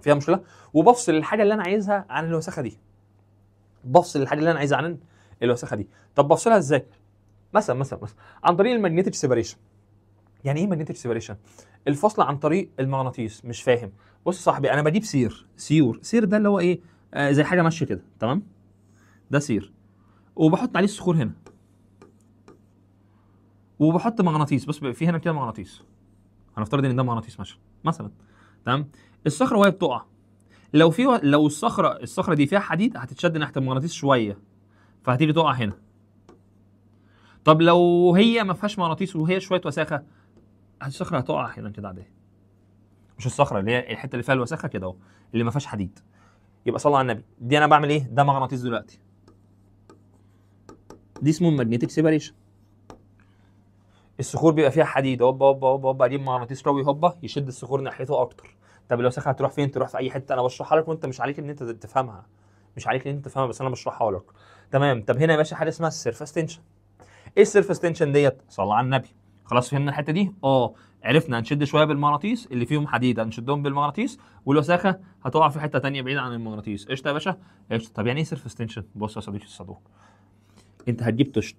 فيها مشكلة؟ وبفصل الحاجة اللي أنا عايزها عن الوساخة دي. بفصل الحاجة اللي أنا عايزها عن الوساخة دي. طب بفصلها إزاي؟ مثلا مثلا مثلا عن طريق ال magnetic separation يعني إيه magnetic separation الفصل عن طريق المغناطيس. مش فاهم. بص يا صاحبي أنا بجيب سير. سيور. سير ده اللي هو إيه؟ آه زي حاجة ماشية كده. تمام؟ ده سير. وبحط عليه الصخور هنا. وبحط مغناطيس. بص في هنا كده مغناطيس. هنفترض إن ده مغناطيس مثلا مثلا. تمام؟ الصخرة وهي بتقع. لو في لو الصخرة الصخرة دي فيها حديد هتتشد ناحية المغناطيس شوية فهتيجي تقع هنا. طب لو هي ما فيهاش مغناطيس وهي شوية وساخة الصخرة هتقع هنا كده عاديه مش الصخرة اللي هي الحتة اللي فيها الوساخة كده أهو اللي ما فيهاش حديد. يبقى صلى على النبي. دي أنا بعمل إيه؟ ده مغناطيس دلوقتي. دي اسمه magnetic separation الصخور بيبقى فيها حديد هوبا هوبا هوبا هوبا أجيب مغناطيس قوي هوبا يشد الصخور ناحيته أكتر. طب الوساخه هتروح فين؟ تروح في أي حتة؟ أنا بشرحها لك وأنت مش عليك إن أنت تفهمها. مش عليك إن أنت تفهمها بس أنا بشرحها لك. تمام. طب هنا يا باشا حاجة اسمها ال surface tension. إيه ال surface tension ديت؟ صلى على النبي. خلاص فهمنا الحتة دي؟ آه. عرفنا هنشد شوية بالمغناطيس اللي فيهم حديد هنشدهم بالمغناطيس. والوساخه هتقع في حتة تانية بعيدة عن المغناطيس. قشطة يا باشا؟ قشطة. طب يعني إيه surface tension؟ بص يا صديقي الصدوق. أنت هتجيب طشت.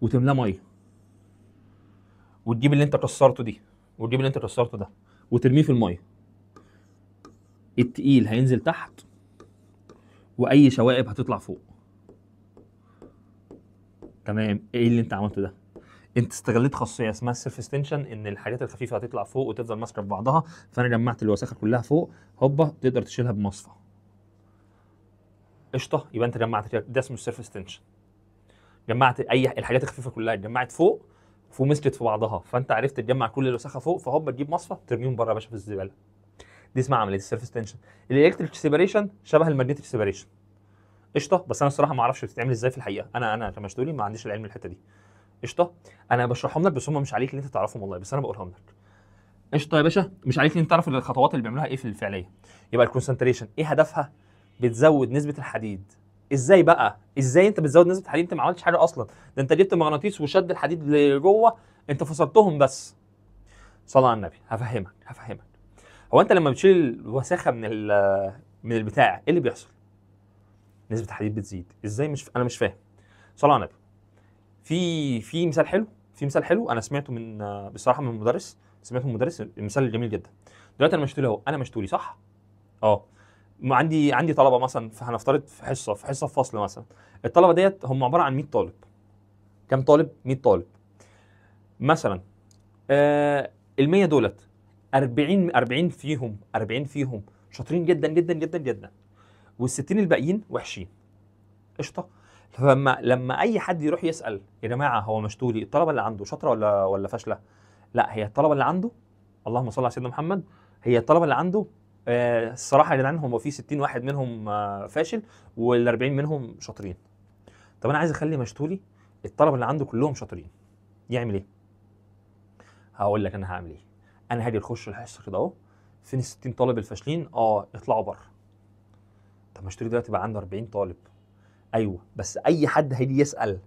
وتملاه مية. وتجيب اللي أنت كسرته دي. وتجيب اللي أنت كسرته ده. وترميه في الميه التقيل هينزل تحت وأي شوائب هتطلع فوق. تمام. إيه اللي أنت عملته ده؟ أنت استغليت خاصية اسمها ال surface tension إن الحاجات الخفيفة هتطلع فوق وتفضل ماسكة في بعضها فأنا جمعت الوساخة كلها فوق هوبا تقدر تشيلها بمصفى. قشطة. يبقى أنت جمعت كده. ده اسمه ال surface tension جمعت أي الحاجات الخفيفة كلها اتجمعت فوق ومسكت في بعضها. فانت عرفت تجمع كل الوساخة فوق فهوبا تجيب مصفى ترميهم بره يا باشا في الزبالة. دي اسمها عملية ال surface tension ال electric separation شبه ال magnetic separation قشطة. بس أنا الصراحة ما أعرفش بتتعمل إزاي في الحقيقة. أنا أنا كمشتولي ما عنديش العلم الحته دي. قشطة. أنا بشرحهم لك بس هم مش عليك اللي أنت تعرفهم والله. بس أنا بقولهم لك. قشطة يا باشا. مش عليك أنت تعرف الخطوات اللي بيعملوها إيه في الفعلية. يبقى الكونسنتريشن إيه هدفها؟ بتزود نسبة الحديد. إزاي بقى؟ إزاي انت بتزود نسبة الحديد؟ انت ما عملتش حاجة أصلا. ده انت جبت مغناطيس وشد الحديد لجوه انت فصلتهم بس. صلى على النبي. هفهمك هفهمك. هو انت لما بتشيل الوساخة من من البتاع إيه اللي بيحصل؟ نسبة الحديد بتزيد. إزاي؟ مش أنا مش فاهم. صلى على النبي. في في مثال حلو في مثال حلو أنا سمعته من بصراحة من مدرس سمعته من مدرس المثال جميل جدا. دلوقتي أنا مشتولي أهو. أنا مشتولي صح؟ آه. عندي عندي طلبة مثلا فهنفترض في حصة في حصة في فصل مثلا. الطلبة ديت هم عبارة عن 100 طالب. كم طالب؟ 100 طالب. مثلا آه ال 100 دولت 40 40 فيهم 40 فيهم شاطرين جدا جدا جدا جدا. وال 60 الباقيين وحشين. قشطة. فلما لما أي حد يروح يسأل يا جماعة هو مشتولي الطلبة اللي عنده شاطرة ولا ولا فاشلة؟ لا هي الطلبة اللي عنده اللهم صل على سيدنا محمد هي الطلبة اللي عنده الصراحة يا جدعان هم في 60 واحد منهم آه فاشل وال 40 منهم شاطرين. طب أنا عايز أخلي مشتولي الطلبه اللي عنده كلهم شاطرين. يعمل إيه؟ هقول لك أنا هعمل إيه. أنا هاجي أخش الحصة كده أهو. فين ال 60 طالب الفاشلين؟ آه اطلعوا بره طب مشتولي دلوقتي بقى عنده 40 طالب. أيوه بس أي حد هيجي يسأل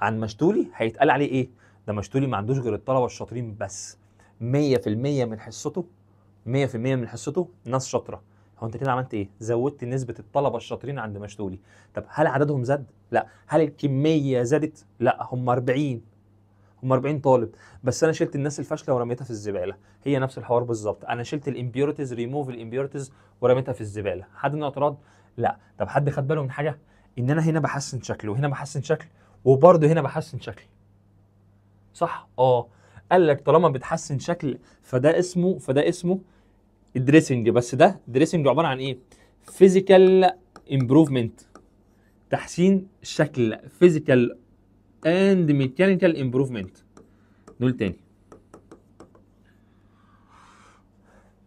عن مشتولي هيتقال عليه إيه؟ ده مشتولي ما عندوش غير الطلبة الشاطرين بس. 100% من حصته 100% من حصته ناس شاطرة. هو أنت كده عملت إيه؟ زودت نسبة الطلبة الشاطرين عند مشتولي. طب هل عددهم زاد؟ لا. هل الكمية زادت؟ لا. هم 40 هم 40 طالب. بس أنا شلت الناس الفاشلة ورميتها في الزبالة. هي نفس الحوار بالظبط. أنا شلت الامبيورتيز ريموف الامبيورتيز ورميتها في الزبالة. حد عنده اعتراض؟ لا. طب حد خد باله من حاجة؟ إن أنا هنا بحسن شكل وهنا بحسن شكل وبرضه هنا بحسن شكل. صح؟ آه. قال لك طالما بتحسن شكل فده اسمه فده اسمه dressing بس ده dressing عبارة عن إيه؟ physical improvement تحسين شكل physical and mechanical improvement نقول تاني.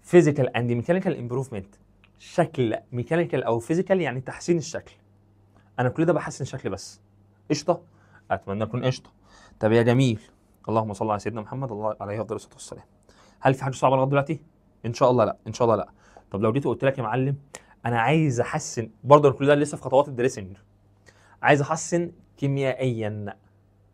physical and mechanical improvement شكل mechanical أو physical يعني تحسين الشكل. أنا كل ده بحسن شكل بس. قشطة؟ أتمنى اكون قشطة. طب يا جميل. اللهم صل على سيدنا محمد الله عليه افضل الصلاة والسلام. هل في حاجة صعبة لغاية دلوقتي؟ إن شاء الله لا إن شاء الله لا. طب لو جيت وقلت لك يا معلم أنا عايز أحسن برضه كل ده لسه في خطوات ال dressing. عايز أحسن كيميائيا.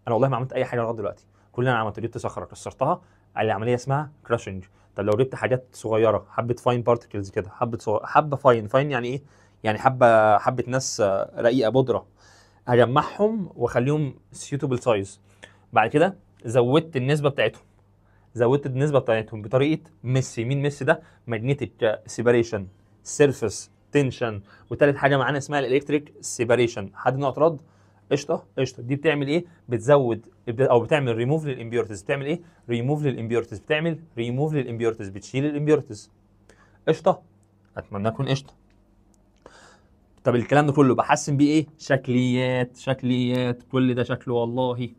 أنا والله ما عملت أي حاجة لغاية دلوقتي. كل اللي أنا عملته جبت صخرة كسرتها العملية اسمها crushing طب لو جبت حاجات صغيرة حبة fine particles كده حبة صغ... حبة fine fine يعني إيه؟ يعني حبة حبة ناس آه، رقيقة بودرة. هجمعهم وأخليهم suitable size بعد كده زودت النسبة بتاعتهم. زودت النسبة بتاعتهم بطريقة ميسي. مين ميسي ده؟ magnetic separation surface tension وتالت حاجة معانا اسمها ال electric separation حد عنده اعتراض قشطة قشطة. دي بتعمل إيه؟ بتزود أو بتعمل ريموف للامبيورتيز بتعمل إيه؟ ريموف للامبيورتيز بتعمل ريموف للامبيورتيز بتشيل الامبيورتيز قشطة. أتمنى أكون قشطة. طب الكلام ده كله بحسن بيه إيه؟ شكليات شكليات. كل ده شكله والله.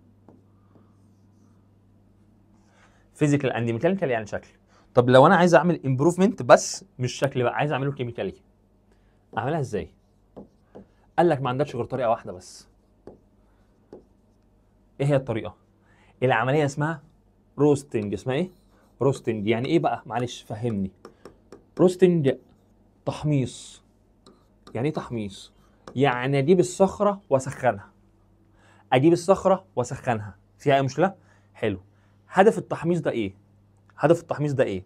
physical and mechanical يعني شكل. طب لو أنا عايز أعمل improvement بس مش شكل بقى عايز أعمله chemically أعملها إزاي؟ قال لك ما عندكش غير طريقة واحدة بس. إيه هي الطريقة؟ العملية اسمها roasting اسمها إيه؟ roasting يعني إيه بقى؟ معلش فهمني. roasting تحميص. يعني إيه تحميص؟ يعني أجيب الصخرة وأسخنها. أجيب الصخرة وأسخنها. فيها أي مشكلة؟ حلو. هدف التحميص ده إيه؟ هدف التحميص ده إيه؟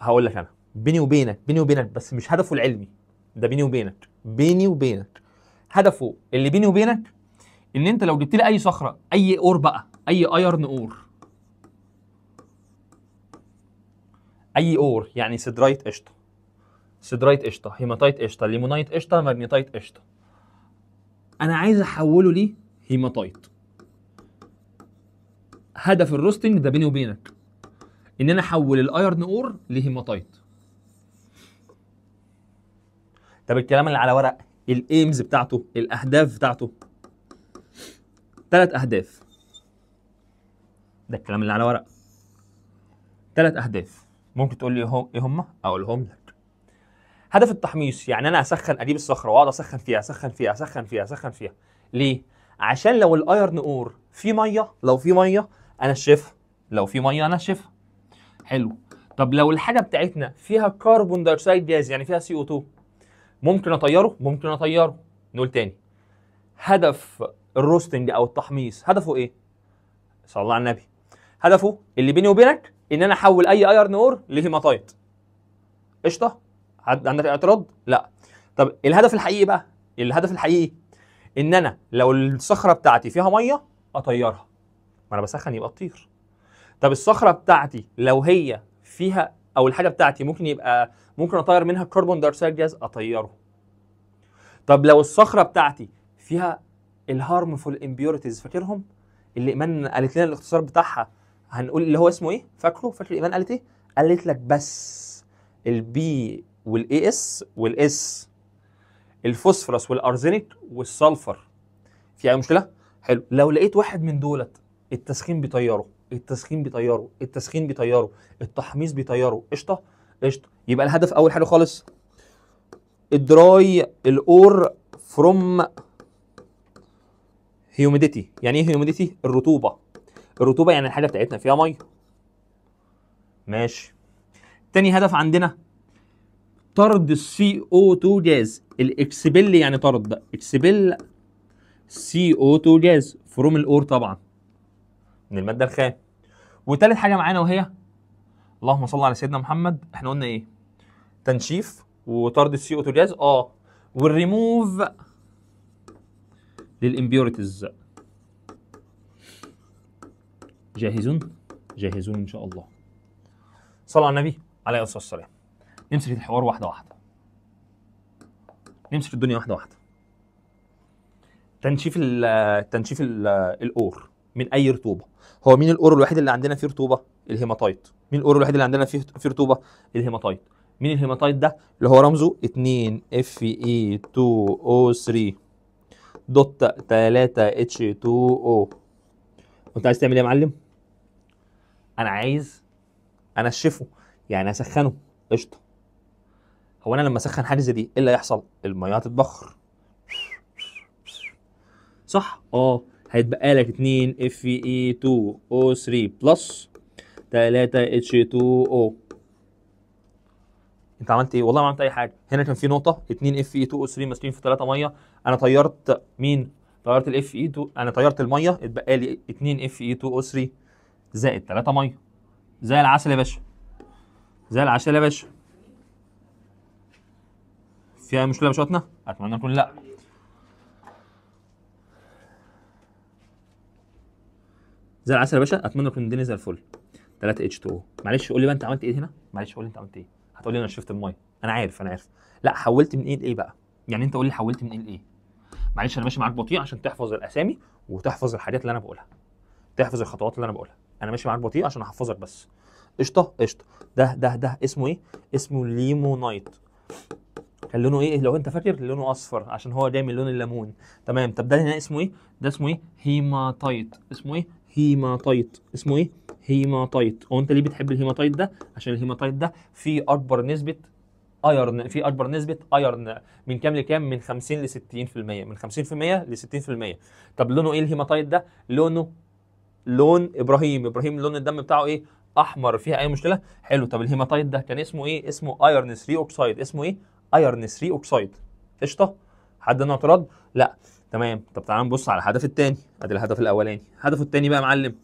هقول لك أنا. بيني وبينك بيني وبينك بس مش هدفه العلمي. ده بيني وبينك. بيني وبينك. هدفه اللي بيني وبينك إن أنت لو جبت لي أي صخرة أي ore بقى أي iron ore. أي ore يعني siderite قشطة. siderite قشطة هيماتايت قشطة limonite قشطة magnetite قشطة. أنا عايز أحوله ليه؟ هيماتايت هدف ال roasting ده بيني وبينك ان أنا احول ال iron ore ل hematite. طب الكلام اللي على ورق ال aims بتاعته الأهداف بتاعته. ثلاث أهداف. ده الكلام اللي على ورق. ثلاث أهداف. ممكن تقول لي إيه هم؟ أقولهم لك. هدف التحميص يعني أنا أسخن أجيب الصخرة وأقعد أسخن فيها أسخن فيها أسخن فيها أسخن فيها. ليه؟ عشان لو ال iron ore في مية لو في مية انشفها لو في ميه انشفها حلو. طب لو الحاجة بتاعتنا فيها carbon dioxide gas يعني فيها CO2 ممكن اطيره؟ ممكن اطيره. نقول تاني. هدف ال roasting أو التحميص هدفه إيه؟ صلى الله على النبي. هدفه اللي بيني وبينك ان أنا احول اي iron ore ل hematite قشطة؟ عد- عندك اعتراض؟ لا. طب الهدف الحقيقي بقى الهدف الحقيقي ان أنا لو الصخرة بتاعتي فيها ميه اطيرها. ما أنا بسخن يبقى تطير طب الصخرة بتاعتي لو هي فيها أو الحاجة بتاعتي ممكن يبقى ممكن أطير منها carbon dioxide gas؟ أطيره. طب لو الصخرة بتاعتي فيها ال harmful impurities فاكرهم؟ اللي إيمان قالت لنا الاختصار بتاعها هنقول اللي هو اسمه إيه؟ فاكره؟ فاكر إيمان قالت إيه؟ قالت لك بس البي والاي اس والاس الفوسفورس والأرزينيك والسلفر. في أي مشكلة؟ حلو. لو لقيت واحد من دولت التسخين بيطيره التسخين بيطيره التسخين بيطيره التحميص بيطيره. قشطة قشطة. يبقى الهدف أول حاجة خالص ال dry ال ore from humidity يعني إيه humidity الرطوبة. الرطوبة يعني الحاجة بتاعتنا فيها مية. ماشي. تاني هدف عندنا طرد ال CO2 gas. ال expel يعني طرد expel CO2 gas from ال ore طبعا. من المادة الخام وتالت حاجة معانا وهي اللهم صل على سيدنا محمد. إحنا قلنا إيه؟ تنشيف وطرد ال CO2 gas آه. والريموف للامبيورتيز جاهزون؟ جاهزون إن شاء الله. صلى على النبي عليه الصلاة والسلام. نمسك الحوار واحدة واحدة. نمسك الدنيا واحدة واحدة. تنشيف ال تنشيف ال ال ore. من أي رطوبة. هو مين ال ore الوحيد اللي عندنا فيه رطوبة؟ الهيماتايت. مين ال ore الوحيد اللي عندنا فيه فيه رطوبة؟ الهيماتايت. مين الهيماتايت ده؟ اللي هو رمزه 2 إف إي 2 أو 3 دوت 3 إتش 2 أو. انت عايز تعمل إيه يا معلم؟ أنا عايز أنشفه. يعني أسخنه. قشطة. هو أنا لما أسخن حاجة زي دي إيه اللي هيحصل؟ المية هتتبخر. صح؟ آه. هيتبقى لك 2 اف اي 2 أو 3 بلس 3 H2O انت عملت إيه؟ والله ما عملت اي حاجة. هنا كان في نقطة 2 اف اي 2 أو 3 ماسكين في 3 مية. أنا طيرت مين؟ طيرت ال Fe2 أنا طيرت المية. اتبقى لي 2 اف اي 2 أو 3 زائد 3 مية. زي العسل يا باشا. زي العسل يا باشا. فيها مشكلة يا باشواتنا أتمنى تكون لا. زي العسل يا باشا أتمنى تكون الدنيا زي الفل. 3 H2 معلش قول لي بقى أنت عملت إيه هنا؟ معلش قول لي أنت عملت إيه؟ هتقول لي أنا نشفت المية. أنا عارف أنا عارف. لا حولت من إيه لايه بقى؟ يعني أنت قول لي حولت من إيه؟ لايه معلش أنا ماشي معاك بطيء عشان تحفظ الأسامي وتحفظ الحاجات اللي أنا بقولها. تحفظ الخطوات اللي أنا بقولها. أنا ماشي معاك بطيء عشان أحفظك بس. قشطة؟ قشطة. ده ده ده اسمه إيه؟ اسمه limonite. كان لونه إيه؟ لو أنت فاكر لونه أصفر عشان هو جاي من لون الليمون. تمام. طب ده هنا اسمه إيه؟ ده اسمه إيه؟ هيماتايت. اسمه إيه؟ هيماتايت. اسمه إيه؟ هيماتايت. هو انت ليه بتحب الهيماتايت ده؟ عشان الهيماتايت ده فيه أكبر نسبة iron في أكبر نسبة iron من كام لكام؟ من 50 ل 60% من 50% ل 60% طب لونه إيه الهيماتايت ده؟ لونه لون إبراهيم. إبراهيم لون الدم بتاعه إيه؟ أحمر. فيها أي مشكلة؟ حلو. طب الهيماتايت ده كان اسمه إيه؟ اسمه iron 3 oxide اسمه إيه؟ iron 3 oxide قشطة. حد عنده اعتراض؟ لا. تمام. طب تعال نبص على الهدف الثاني ادي الهدف الاولاني. الهدف الثاني بقى يا معلم.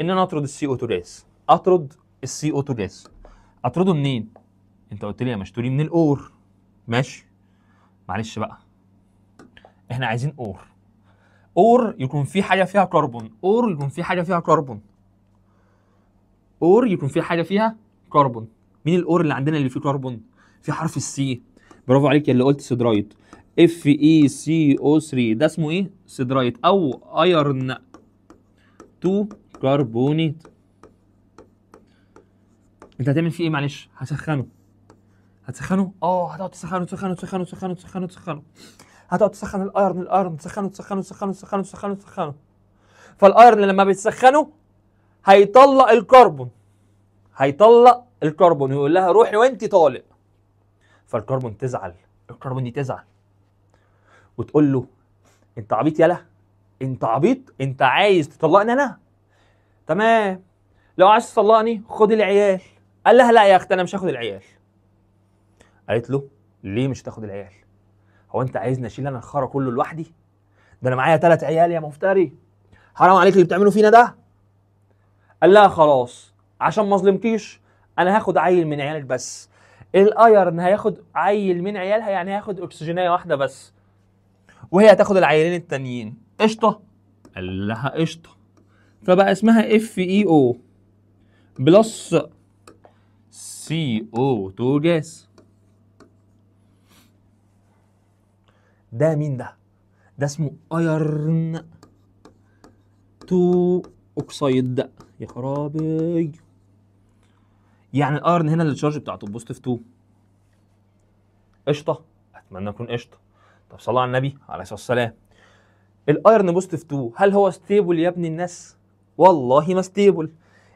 ان أنا اطرد ال CO 2 جاز. اطرد ال CO 2 جاز. اطرده منين؟ انت قلت لي يا مشتولي من ال ore. ماشي. معلش بقى. إحنا عايزين ore. ore يكون في حاجة فيها كربون. ore يكون في حاجة فيها كربون. ore يكون في حاجة فيها كربون. مين ال ore اللي عندنا اللي فيه كربون؟ في حرف ال C. برافو عليك يا اللي قلت siderite FeCO 3 ده اسمه إيه؟ siderite أو iron 2 كربونيت أنت هتعمل فيه إيه؟ معلش هسخنه هتسخنه؟ آه هتقعد تسخنه تسخنه تسخنه تسخنه تسخنه تسخنه. هتقعد تسخن ال iron ال iron تسخنه تسخنه تسخنه تسخنه تسخنه تسخنه. فال iron لما بتسخنه هيطلق الكربون. هيطلق الكربون ويقول لها روحي وانت طالق. فالكربون تزعل. الكربون دي تزعل. وتقول له أنت عبيط يالا أنت عبيط أنت عايز تطلقني أنا؟ تمام. لو عايز تطلقني خد العيال. قال لها لا يا أختي أنا مش هاخد العيال. قالت له ليه مش هتاخد العيال؟ هو أنت عايزني أشيل أنا الخرا كله لوحدي؟ ده أنا معايا ثلاث عيال يا مفتري. حرام عليك اللي بتعمله فينا ده. قال لها خلاص عشان ما أظلمكيش أنا هاخد عيل من عيالك بس. ال iron هياخد عيل من عيالها يعني هياخد أكسجينية واحدة بس. وهي هتاخد العيلين التانيين. قشطة. قال لها قشطة. فبقى اسمها FeO plus CO 2 جاز ده مين ده؟ ده اسمه iron 2 oxide يا خرابي. يعني ال iron هنا ال charge بتاعته positive 2 قشطة. أتمنى اكون قشطة. طب صلوا على النبي عليه الصلاة والسلام. ال iron positive 2 هل هو stable يا ابن الناس؟ والله ما stable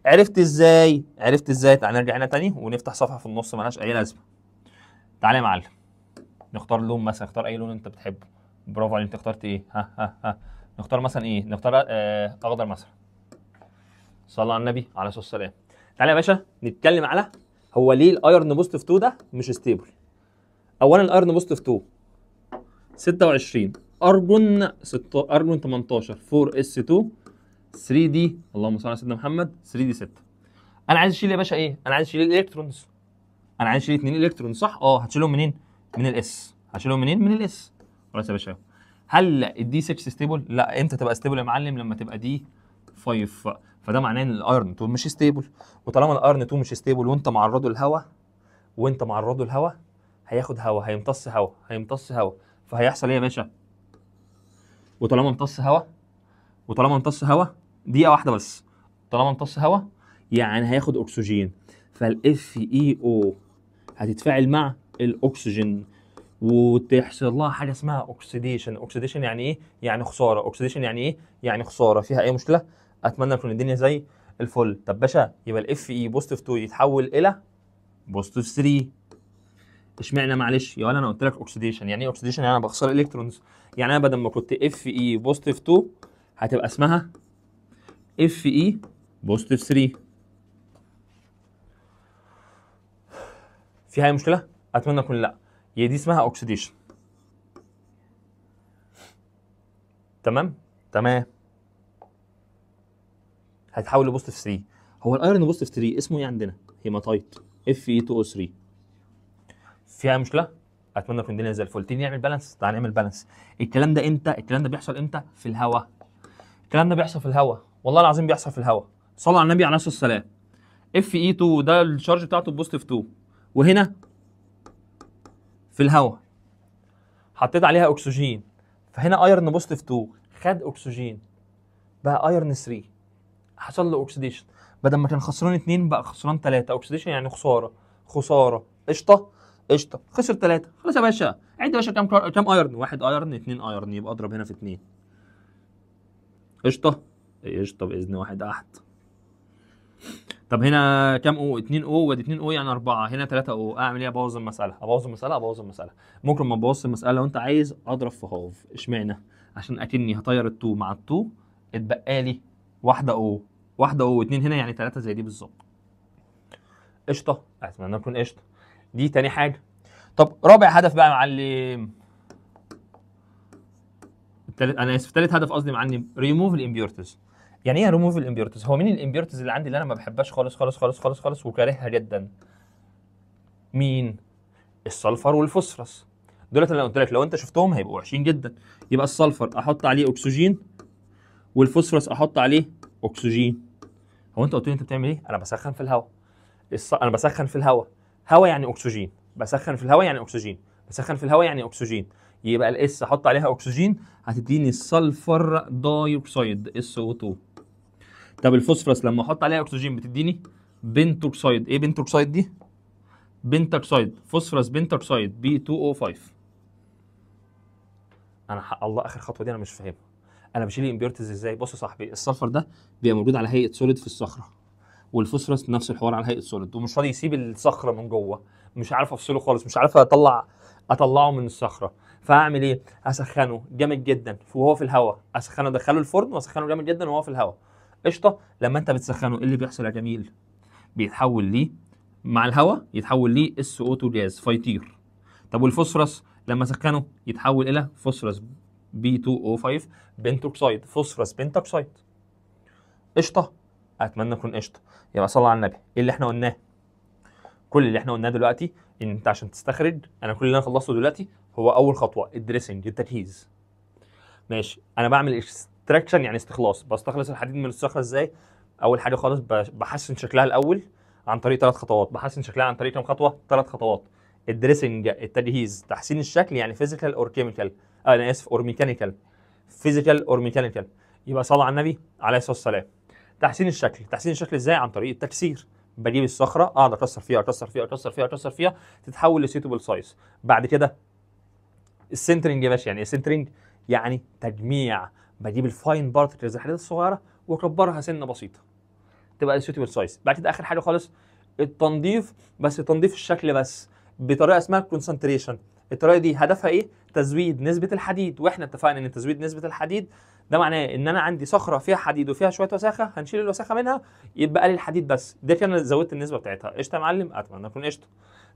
عرفت إزاي؟ عرفت إزاي؟ تعال نرجع هنا تاني ونفتح صفحة في النص ملهاش أي لازمة. تعالى يا معلم نختار لون مثلا اختار أي لون أنت بتحبه. برافو عليك أنت اخترت إيه؟ ها ها ها. نختار مثلا إيه؟ نختار آه أخضر مثلا. صلى على النبي عليه الصلاة والسلام. تعالى يا باشا نتكلم على هو ليه ال iron positive 2 ده مش stable اولا ال iron positive 2 26 أرجون 6 أرجون 18 4 S 2 3 D. اللهم صل على سيدنا محمد. 3 D 6 أنا عايز أشيل يا باشا إيه؟ أنا عايز أشيل ال electrons. أنا عايز أشيل اثنين electrons صح؟ آه هتشيلهم منين؟ من ال S هشيلهم منين؟ من ال S خلاص يا باشا. هل ال D 6 stable لا إمتى تبقى stable يا معلم؟ لما تبقى D 5 فده معناه إن ال iron 2 مش stable وطالما ال iron 2 مش stable وأنت معرضه للهواء وأنت معرضه للهواء هياخد هواء هيمتص هواء هيمتص هواء فهيحصل إيه يا باشا؟ وطالما امتص هواء وطالما امتص هواء دقيقة واحدة بس. طالما امتص هواء يعني هياخد أكسجين. فال FeO هتتفاعل مع الأكسجين. وتحصل لها حاجة اسمها oxidation oxidation يعني إيه؟ يعني خسارة. oxidation يعني إيه؟ يعني خسارة. فيها أي مشكلة؟ أتمنى تكون الدنيا زي الفل. طب باشا يبقى ال Fe positive 2 يتحول إلى positive 3 اشمعنى معلش؟ يا ولا أنا قلت لك oxidation يعني إيه oxidation يعني أنا بخسر electrons يعني أنا بدل ما كنت Fe positive 2 هتبقى اسمها Fe positive 3 فيها اي مشكلة؟ أتمنى أكون لا. هي دي اسمها oxidation تمام؟ تمام. هتحول ل positive 3 هو ال iron positive 3 اسمه إيه عندنا؟ hematite. Fe 2 O 3 فيها مشكله أتمنى تكون الدنيا زي الفل. تيجي نعمل balance تعال نعمل balance الكلام ده إمتى؟ الكلام ده بيحصل إمتى؟ في الهواء الكلام ده بيحصل في الهواء والله العظيم بيحصل في الهواء صلوا على النبي عليه الصلاة والسلام. Fe 2 ده ال charge بتاعته positive 2 وهنا في الهواء حطيت عليها أكسجين. فهنا iron positive 2 خد أكسجين. بقى iron 3 حصل له oxidation بدل ما كان خسران 2 بقى خسران 3 oxidation يعني خسارة. خسارة. قشطة؟ قشطة. خسر 3 خلاص يا باشا. عد يا باشا كام. كام iron واحد iron اثنين iron يبقى اضرب هنا في اثنين قشطة. قشطة بإذن واحد أحد. طب هنا كام O 2 O وادي 2 O يعني 4 هنا 3 O أعمل إيه؟ أبوظ المسألة. أبوظ المسألة؟ أبوظ المسألة. ممكن ما أبوظش المسألة لو أنت عايز أضرب في half إشمعنى؟ عشان أكني هطير ال2 مع ال2 اتبقى لي واحدة O واحدة O اتنين هنا يعني 3 زي دي بالظبط. قشطة. أتمنى اكون قشطة. دي تاني حاجة. طب رابع هدف بقى يا معلم. التالت أنا آسف تالت هدف قصدي معلم ريموف ال impurities يعني إيه ريموف الامبيورتيز هو مين الامبيورتيز اللي عندي اللي أنا ما بحبهاش خالص خالص خالص خالص خالص وكارهها جدا؟ مين؟ ال sulfur وال phosphorus. دولت اللي أنا قلت لك لو أنت شفتهم هيبقوا وحشين جدا. يبقى ال sulfur أحط عليه أكسجين والفوسفرس أحط عليه أكسجين. هو أنت قلت لي أنت بتعمل إيه؟ أنا بسخن في الهواء. الص... أنا بسخن في الهواء. هواء يعني أكسجين. بسخن في الهواء يعني أكسجين. بسخن في الهواء يعني أكسجين. يبقى ال S أحط عليها أكسجين هتديني ال sulfur dioxide SO 2 طب الفوسفورس لما أحط عليها أكسجين بتديني pentoxide إيه pentoxide دي؟ pentoxide phosphorus pentoxide P 2 O 5 أنا حق الله آخر خطوة دي أنا مش فاهمها. أنا بشيل ال impurities إزاي؟ بص يا صاحبي ال sulfur ده بيبقى موجود على هيئة solid في الصخرة. والفوسفورس نفس الحوار على هيئة solid ومش راضي يسيب الصخرة من جوه. مش عارف أفصله خالص مش عارف أطلع أطلعه من الصخرة. فأعمل إيه؟ أسخنه. جامد جدا. وهو في الهواء. أسخنه أدخله الفرن وأسخنه. جامد جدا وهو في الهواء. قشطة. لما أنت بتسخنه إيه اللي بيحصل يا جميل؟ بيتحول ليه؟ مع الهواء يتحول ليه أو 2 جاز فيطير. طب والفوسفورس؟ لما سخنه يتحول إلى phosphorus P 2 O 5 pentoxide. phosphorus pentoxide. قشطة. أتمنى اكون قشطة. يبقى صلى على النبي. إيه اللي إحنا قلناه؟ كل اللي إحنا قلناه دلوقتي إن أنت عشان تستخرج أنا كل اللي أنا خلصته دلوقتي هو أول خطوة ال dressing التجهيز. ماشي. أنا بعمل extraction يعني استخلاص. بستخلص الحديد من الصخره إزاي؟ أول حاجة خالص بحسن شكلها الأول عن طريق ثلاث خطوات. بحسن شكلها عن طريق كام خطوة؟ ثلاث خطوات. ال dressing التجهيز تحسين الشكل يعني physical or chemical أنا آسف or mechanical physical or mechanical يبقى صلى على النبي عليه الصلاة والسلام. تحسين الشكل. تحسين الشكل إزاي؟ عن طريق التكسير. بجيب الصخرة أقعد أكسر فيها أكسر فيها أكسر فيها أكسر فيها تتحول ل suitable size بعد كده ال sintering يا باشا. يعني إيه sintering يعني تجميع. بجيب ال fine particles الحديد الصغيرة وأكبرها سنة بسيطة. تبقى suitable size بعد كده آخر حاجة خالص التنظيف. بس تنظيف الشكل بس بطريقة اسمها concentration الطريقة دي هدفها إيه؟ تزويد نسبة الحديد. وإحنا اتفقنا إن تزويد نسبة الحديد ده معناه إن أنا عندي صخرة فيها حديد وفيها شوية وساخة هنشيل الوساخة منها يبقى لي الحديد بس. ده كده زودت النسبة بتاعتها. قشطة يا معلم؟ أتمنى أكون قشطة.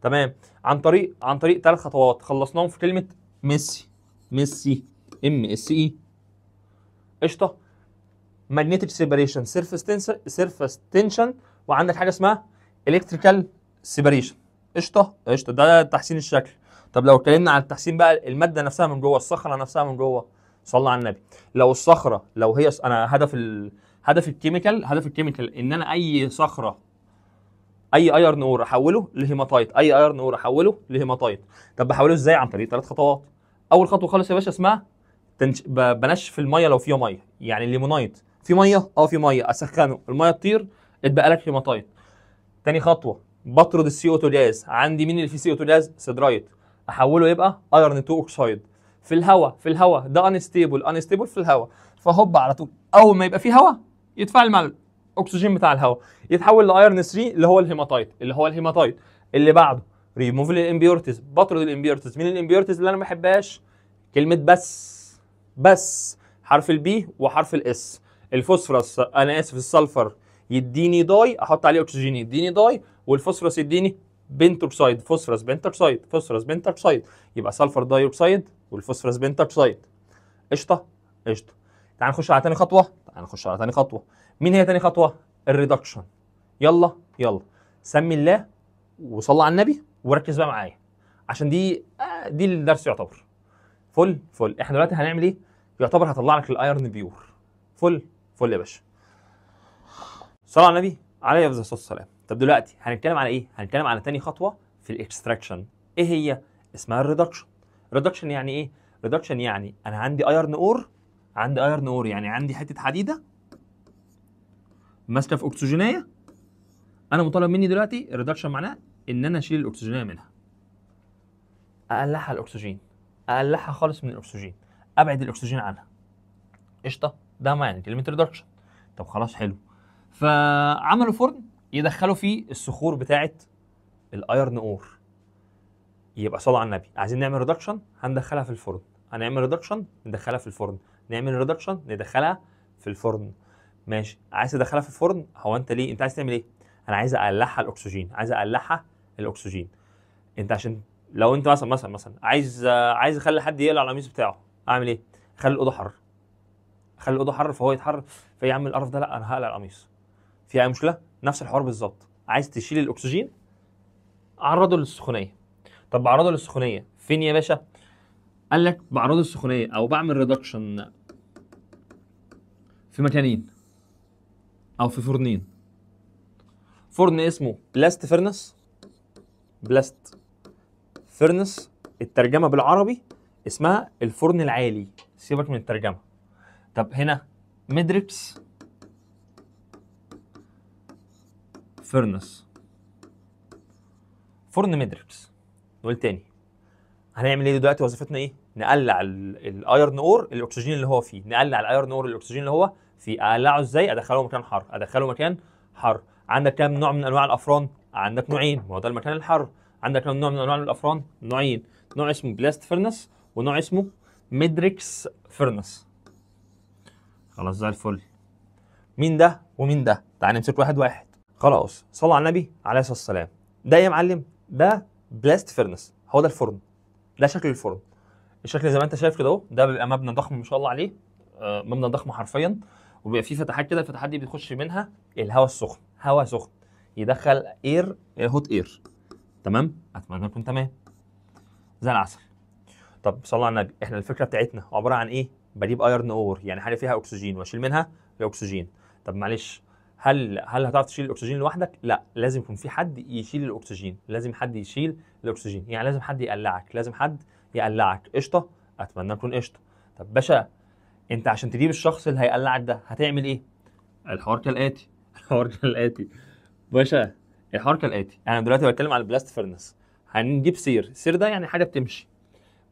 تمام. عن طريق عن طريق ثلاث خطوات. خلصناهم في كلمة ميسي. ميسي. M S E قشطة. magnetic separation surface surface tension وعندك حاجة اسمها electrical separation قشطة. قشطة. ده تحسين الشكل. طب لو اتكلمنا عن التحسين بقى المادة نفسها من جوه الصخرة نفسها من جوه. صلى على النبي. لو الصخرة لو هي أنا هدف ال... هدف ال chemical هدف ال chemical إن أنا أي صخرة أي iron ore أحوله لهيماتايت أي iron ore أحوله لهيماتايت. طب بحوله إزاي؟ عن طريق ثلاث خطوات. أول خطوة خالص يا باشا اسمها تنش... بنشف المية لو فيها مية يعني ال limonite. في مية؟ آه في مية. أسخنه. المية تطير اتبقى لك هيماتايت. تاني خطوة بطرد ال CO 2 جاز عندي مين اللي فيه CO 2 gas siderite. أحوله يبقى iron 2 oxide في الهواء في الهواء ده unstable unstable في الهواء فهوب على طول أول ما يبقى فيه هواء يتفاعل مع الاكسجين بتاع الهواء يتحول ل iron 3 اللي هو الهيماتايت اللي هو الهيماتايت اللي بعده ريموف ال impurities بطرد ال impurities مين الامبيورتيز اللي أنا ما بحبهاش؟ كلمة بس بس. حرف ال P وحرف ال S ال phosphorus أنا آسف ال sulfur يديني di أحط عليه اكسجين يديني di وال phosphorus يديني pentoxide phosphorus pentoxide phosphorus pentoxide يبقى sulfur وال phosphorus pentoxide قشطة قشطة. تعال نخش على تاني خطوة. تعال نخش على تاني خطوة. مين هي تاني خطوة؟ ال reduction. يلا يلا. سمي الله وصلى على النبي وركز بقى معايا. عشان دي آه دي الدرس يعتبر. فل فل. إحنا دلوقتي هنعمل إيه؟ يعتبر هطلع لك ال iron pure. فل فل يا باشا. صلى على النبي. عليه أفضل الصلاة والسلام. طب دلوقتي هنتكلم على إيه؟ هنتكلم على تاني خطوة في ال extraction. إيه هي؟ اسمها ال reduction. reduction يعني إيه؟ reduction يعني أنا عندي iron ore عندي iron ore يعني عندي حتة حديدة ماسكة في أكسجينية. أنا مطالب مني دلوقتي ال reduction معناه إن أنا أشيل الأكسجينية منها. أقلعها الأكسجين. أقلعها خالص من الأكسجين. أبعد الأكسجين عنها. قشطة؟ ده معنى كلمة reduction طب خلاص حلو. فعملوا فرن يدخلوا فيه الصخور بتاعه ال iron ore يبقى صلوا على النبي. عايزين نعمل reduction هندخلها في الفرن. هنعمل reduction ندخلها في الفرن. نعمل reduction ندخلها في الفرن. ماشي. عايز تدخلها في الفرن؟ هو انت ليه؟ انت عايز تعمل إيه؟ أنا عايز اقلعها الأكسجين. عايز اقلعها الأكسجين. انت عشان لو انت مثلا مثلا مثلا عايز عايز أخلي حد يقلع القميص بتاعه أعمل إيه؟ اخلي الأوضة حر. اخلي الأوضة حر فهو يتحرر فيا عم القرف ده لا أنا هقلع القميص. في أي مشكلة؟ نفس الحوار بالظبط. عايز تشيل الأكسجين؟ عرضه للسخونية. طب بعرضه للسخونية. فين يا باشا؟ قال لك بعرضه للسخونية أو بعمل reduction في مكانين أو في فرنين فرن اسمه blast furnace blast furnace الترجمة بالعربي اسمها الفرن العالي. سيبك من الترجمة. طب هنا Midrex furnace فرن Midrex. نقول تاني. هنعمل إيه دلوقتي؟ وظيفتنا إيه؟ نقلع ال- ال iron ore الأكسجين اللي هو فيه. نقلع ال iron ore الأكسجين اللي هو فيه. أقلعه إزاي؟ أدخله مكان حر. أدخله مكان حر. عندك كام نوع من أنواع الأفران؟ عندك نوعين. هو ده المكان الحر. عندك كام نوع من أنواع الأفران؟ نوعين. نوع اسمه blast furnace ونوع اسمه Midrex furnace خلاص زي الفل. مين ده ومين ده؟ تعال نمسك واحد واحد. خلاص صلوا على النبي عليه الصلاة والسلام. ده يا معلم ده blast furnace هو ده الفرن. ده شكل الفرن. الشكل زي ما انت شايف كده اهو ده بيبقى مبنى ضخم ما شاء الله عليه. آه، مبنى ضخم حرفيا. وبيبقى فيه فتحات كده الفتحات دي بتخش منها الهواء السخن. هواء سخن. يدخل air hot air تمام؟ أتمنى تكون تمام. زي العسل. طب صلوا على النبي إحنا الفكرة بتاعتنا عبارة عن إيه؟ بجيب iron ore يعني حاجة فيها اكسجين وأشيل منها الاكسجين طب معلش هل هل هتعرف تشيل الأكسجين لوحدك؟ لا لازم يكون في حد يشيل الأكسجين لازم حد يشيل الأكسجين يعني لازم حد يقلعك لازم حد يقلعك. قشطة أتمنى تكون قشطة. طب باشا أنت عشان تجيب الشخص اللي هيقلعك ده هتعمل إيه؟ الحوار كالاتي الحوار كالاتي باشا الحوار كالاتي أنا دلوقتي بتكلم على ال blast furnace هنجيب سير. السير ده يعني حاجة بتمشي.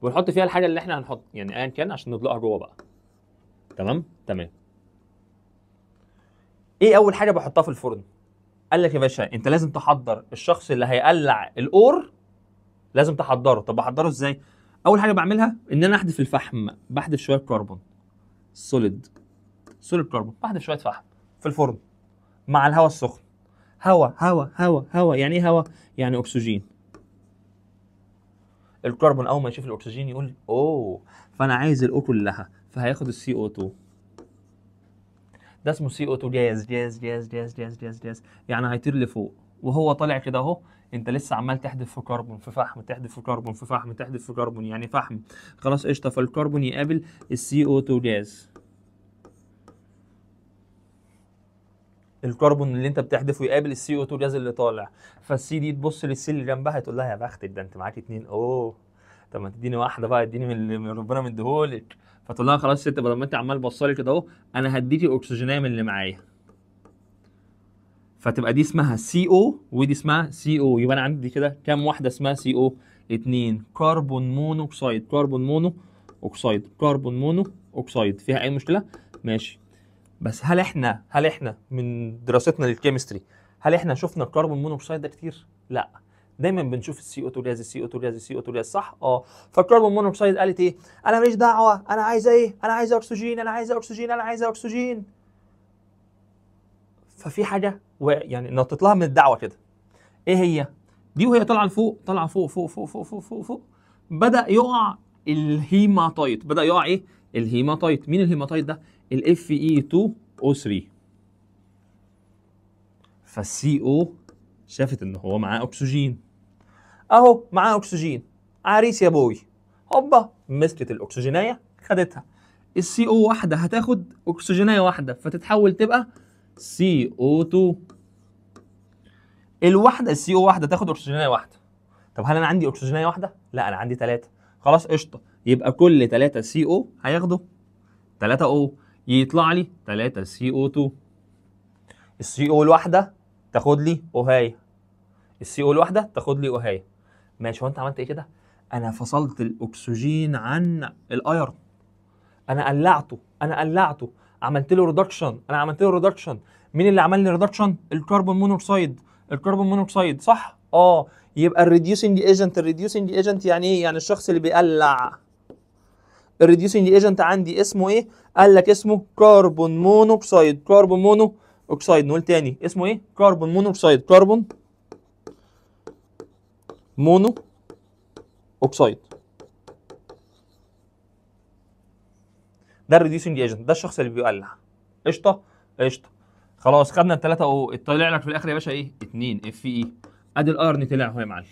ونحط فيها الحاجة اللي إحنا هنحط يعني ايا كان عشان ندلقها جوه بقى. تمام؟ تمام. إيه أول حاجة بحطها في الفرن؟ قال لك يا باشا أنت لازم تحضر الشخص اللي هيقلع ال ore لازم تحضره. طب بحضره إزاي؟ أول حاجة بعملها إن أنا أحذف الفحم بحذف شوية كربون. solid solid carbon بحذف شوية فحم في الفرن مع الهواء السخن. هواء هواء هواء هواء يعني إيه هواء يعني أكسجين. الكربون أول ما يشوف الأكسجين يقول أوه فأنا عايز ال O كلها فهياخد ال CO 2 ده اسمه سي أو 2 جاز جاز جاز جاز جاز جاز جاز يعني هيطير لفوق. وهو طالع كده اهو. انت لسه عمال تحذف في كربون في فحم تحذف في كربون في فحم تحذف في كربون. يعني فحم. خلاص قشطة. فالكربون يقابل ال CO 2 جاز الكربون اللي انت بتحذفه يقابل ال CO 2 جاز اللي طالع. فال C دي تبص لل C اللي جنبها تقول لها يا بختك ده انت معاك اتنين. أوه. طب ما تديني واحدة بقى اديني من اللي ربنا مديهولك. فتقول لها خلاص يا ست بدل ما انت عمال بصلي كده اهو أنا هديكي اكسجينية من اللي معايا. فتبقى دي اسمها سي أو ودي اسمها سي أو يبقى أنا عندي كده كام واحدة اسمها CO اتنين. carbon monoxide carbon monoxide carbon monoxide فيها أي مشكلة؟ ماشي. بس هل إحنا هل إحنا من دراستنا لل chemistry هل إحنا شفنا ال carbon monoxide ده كتير؟ لا. دايما بنشوف السي أو 2 جاز السي أو 2 جاز السي أو 2 جاز صح؟ آه فال carbon monoxide قالت إيه؟ أنا ماليش دعوة أنا عايزه إيه؟ أنا عايزه أكسجين أنا عايزه أكسجين أنا عايزه أكسجين ففي حاجة. يعني نطت لها من الدعوة كده إيه هي؟ دي وهي طالعة لفوق طالعة فوق فوق فوق فوق فوق فوق فوق بدأ يقع الهيماتايت بدأ يقع إيه؟ الهيماتايت مين الهيماتايت ده؟ ال Fe 2 O 3 فال CO شافت إن هو معاه أكسجين أهو معاه أكسجين. عريس يا بوي. هوبا مسكت الأكسجينية خدتها. ال CO واحدة هتاخد أكسجينية واحدة فتتحول تبقى CO 2 الواحده ال CO واحدة تاخد أكسجينية واحدة. طب هل أنا عندي أكسجينية واحدة؟ لا أنا عندي ثلاثة خلاص قشطة. يبقى كل ثلاثة CO هياخدوا 3 O يطلع لي 3 CO 2 ال CO الواحده تاخد لي O هاية. ال CO الواحده تاخد لي O هاية. ماشي هو انت عملت إيه كده؟ أنا فصلت الأكسجين عن ال iron. أنا قلعته أنا قلعته. عملت له reduction أنا عملت له reduction مين اللي عمل لي reduction ال carbon monoxide ال carbon monoxide صح؟ آه. يبقى ال reducing agent ال reducing agent يعني إيه؟ يعني الشخص اللي بيقلع. ال reducing agent عندي اسمه إيه؟ قال لك اسمه carbon monoxide carbon monoxide نقول تاني. اسمه إيه؟ carbon monoxide carbon monoxide ده ال reducing agent ده الشخص اللي بيقلع قشطة؟ قشطة. خلاص خدنا الثلاثه O طلع لك في الآخر يا باشا إيه؟ 2 Fe أدي ال iron طلع أهو يا معلم.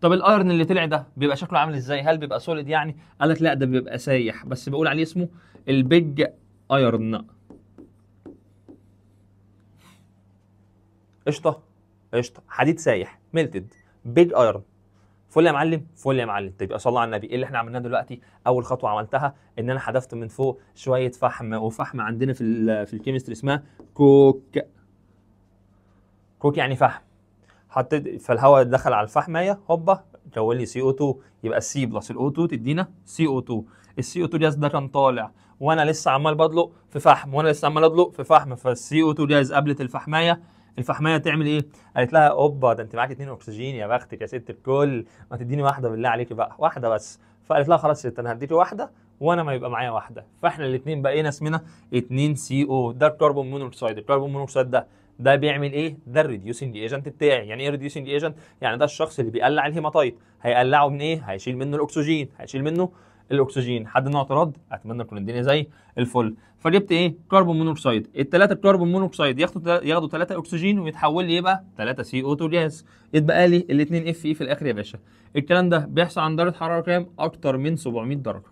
طب ال iron اللي طلع ده بيبقى شكله عامل إزاي؟ هل بيبقى solid يعني؟ قال لك لا ده بيبقى سايح. بس بقول عليه اسمه ال pig iron قشطة؟ قشطة. حديد سايح. melted pig iron فل يا معلم فل يا معلم. طيب صلى على النبي إيه اللي إحنا عملناه دلوقتي؟ أول خطوة عملتها إن أنا حذفت من فوق شوية فحم وفحم عندنا في في ال chemistry اسمها coke coke يعني فحم. حطيت فالهواء دخل على الفحمايه هوبا كون لي CO 2 يبقى ال C plus ال O 2 تدينا CO 2 ال CO 2 جاز ده كان طالع وأنا لسه عمال بدلق في فحم وأنا لسه عمال ادلق في فحم فال CO 2 جاز قابلت الفحماية الفحمايه تعمل إيه؟ قالت لها أوبا ده أنت معاك اتنين أكسجين يا بختك يا ست الكل ما تديني واحدة بالله عليكي بقى واحدة بس. فقالت لها خلاص ست أنا هديكي واحدة وأنا ما يبقى معايا واحدة. فإحنا الاثنين بقينا اسمنا 2 CO ده ال carbon monoxide ال carbon monoxide ده ده بيعمل إيه؟ ده ال reducing agent بتاعي. يعني إيه reducing agent يعني ده الشخص اللي بيقلع الهيماتايت. هيقلعه من إيه؟ هيشيل منه الأكسجين هيشيل منه الأكسجين. حد عنده اعتراض؟ أتمنى تكون الدنيا زي الفل. فجبت إيه؟ carbon monoxide الثلاثه carbon monoxide ياخدوا ياخدوا 3 أكسجين ويتحول لي يبقى 3 CO2 gas يتبقى لي الاثنين Fe في الآخر يا باشا. الكلام ده بيحصل عند درجة حرارة كام؟ أكتر من 700 درجة.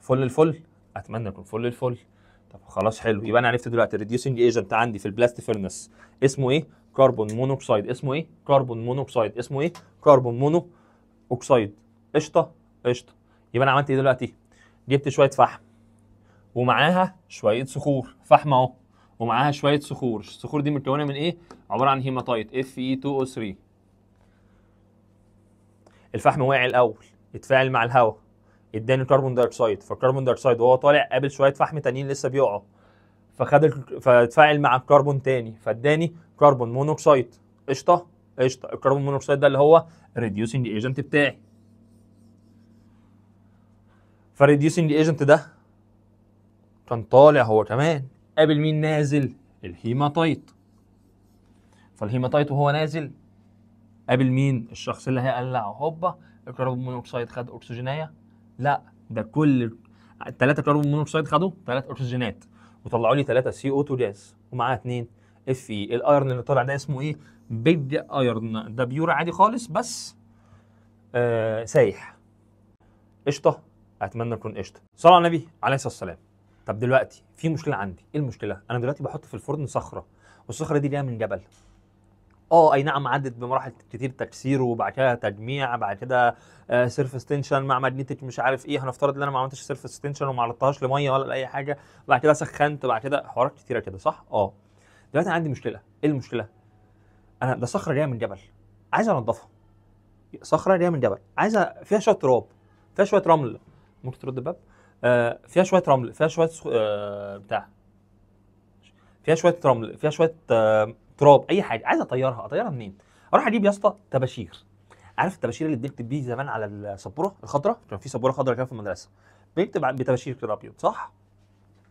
فل الفل. أتمنى يكون فل الفل. طب خلاص حلو. يبقى أنا عرفت دلوقتي ال reducing agent عندي في ال blast furnace اسمه إيه؟ carbon monoxide اسمه إيه؟ carbon monoxide اسمه إيه؟ carbon monoxide قشطة قشطة. يبقى أنا عملت إيه دلوقتي؟ جبت شوية فحم ومعاها شوية صخور. فحم أهو. ومعاها شوية صخور. الصخور دي متكونه من إيه؟ عبارة عن هيماتايت اف اي 2 أو 3 الفحم وقع الأول اتفاعل مع الهواء اداني carbon dioxide فال carbon dioxide وهو طالع قابل شوية فحم تانيين لسه بيقعوا. فخد. فاتفاعل مع الكربون تاني فاداني carbon monoxide قشطة؟ قشطة. ال carbon monoxide ده اللي هو ال reducing agent بتاعي. فال reducing agent ده كان طالع هو كمان قابل مين؟ نازل ال hematite. فال hematite وهو نازل قابل مين؟ الشخص اللي هيقلعه هوبا ال carbon monoxide خد أكسجينية. لا ده كل الثلاثه carbon monoxide خدوا ثلاث أكسجينات. وطلعوا لي 3 CO2 gas ومعاها 2 Fe ال iron اللي طالع ده اسمه إيه؟ pig iron ده pure عادي خالص بس آه سايح. قشطة. أتمنى تكون قشطة. صلى على النبي عليه الصلاة والسلام. طب دلوقتي في مشكلة عندي. إيه المشكلة؟ أنا دلوقتي بحط في الفرن صخرة والصخرة دي جاية من جبل. آه أي نعم عدت بمراحل كتير تكسير وبعد كده تجميع بعد كده آه surface tension مع magnetic مش عارف إيه. هنفترض إن أنا ما عملتش surface tension وما عرضتهاش لمية ولا لأي حاجة. بعد كده سخنت بعد كده حوارات كتيرة كده صح؟ آه. دلوقتي عندي مشكلة. إيه المشكلة؟ أنا ده صخرة جاية من جبل. عايز أنضفها. صخرة جاية من جبل. عايزه فيها شوية تراب. فيها شوية رمل. ممكن ترد الباب؟ آه فيها شوية رمل. فيها شوية آه بتاع. فيها شوية رمل. فيها شوية آه تراب. أي حاجة. عايز أطيرها. أطيرها منين؟ أروح أجيب يا اسطى طباشير عارف الطباشير اللي بنكتب بيه زمان على السبورة الخضراء؟ كان في سبورة خضراء كده في المدرسة. بنكتب بطباشير كده أبيض صح؟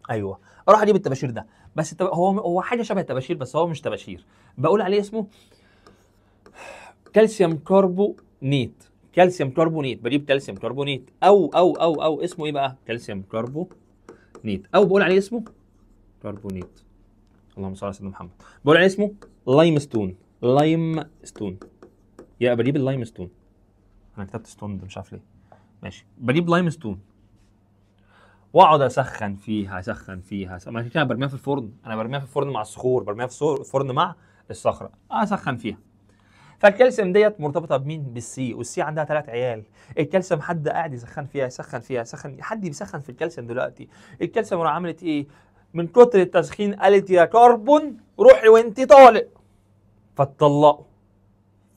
أيوه. أروح أجيب الطباشير ده. بس التب... هو هو حاجة شبه الطباشير بس هو مش طباشير بقول عليه اسمه calcium carbonate. calcium carbonate. بجيب calcium carbonate. أو أو أو أو. اسمه إيه بقى؟ calcium carbonate. أو بقول عليه اسمه كربونيت. اللهم صل على سيدنا محمد. بقول عليه اسمه limestone limestone يا بجيب ال limestone أنا كتبت stone ده مش عارف ليه. ماشي. بجيب limestone واقعد اسخن فيها اسخن فيها. ما كده برميها في الفرن. أنا برميها في الفرن مع الصخور برميها في الفرن مع الصخرة. اسخن فيها. فالكالسيوم ديت مرتبطة بمين؟ بال C. وال C عندها ثلاث عيال. الكالسيوم حد قاعد يسخن فيها يسخن فيها يسخن حد بيسخن في الكالسيوم دلوقتي. الكالسيوم راح عملت إيه؟ من كتر التسخين قالت يا كربون روحي وانت طالق. فاتطلقوا.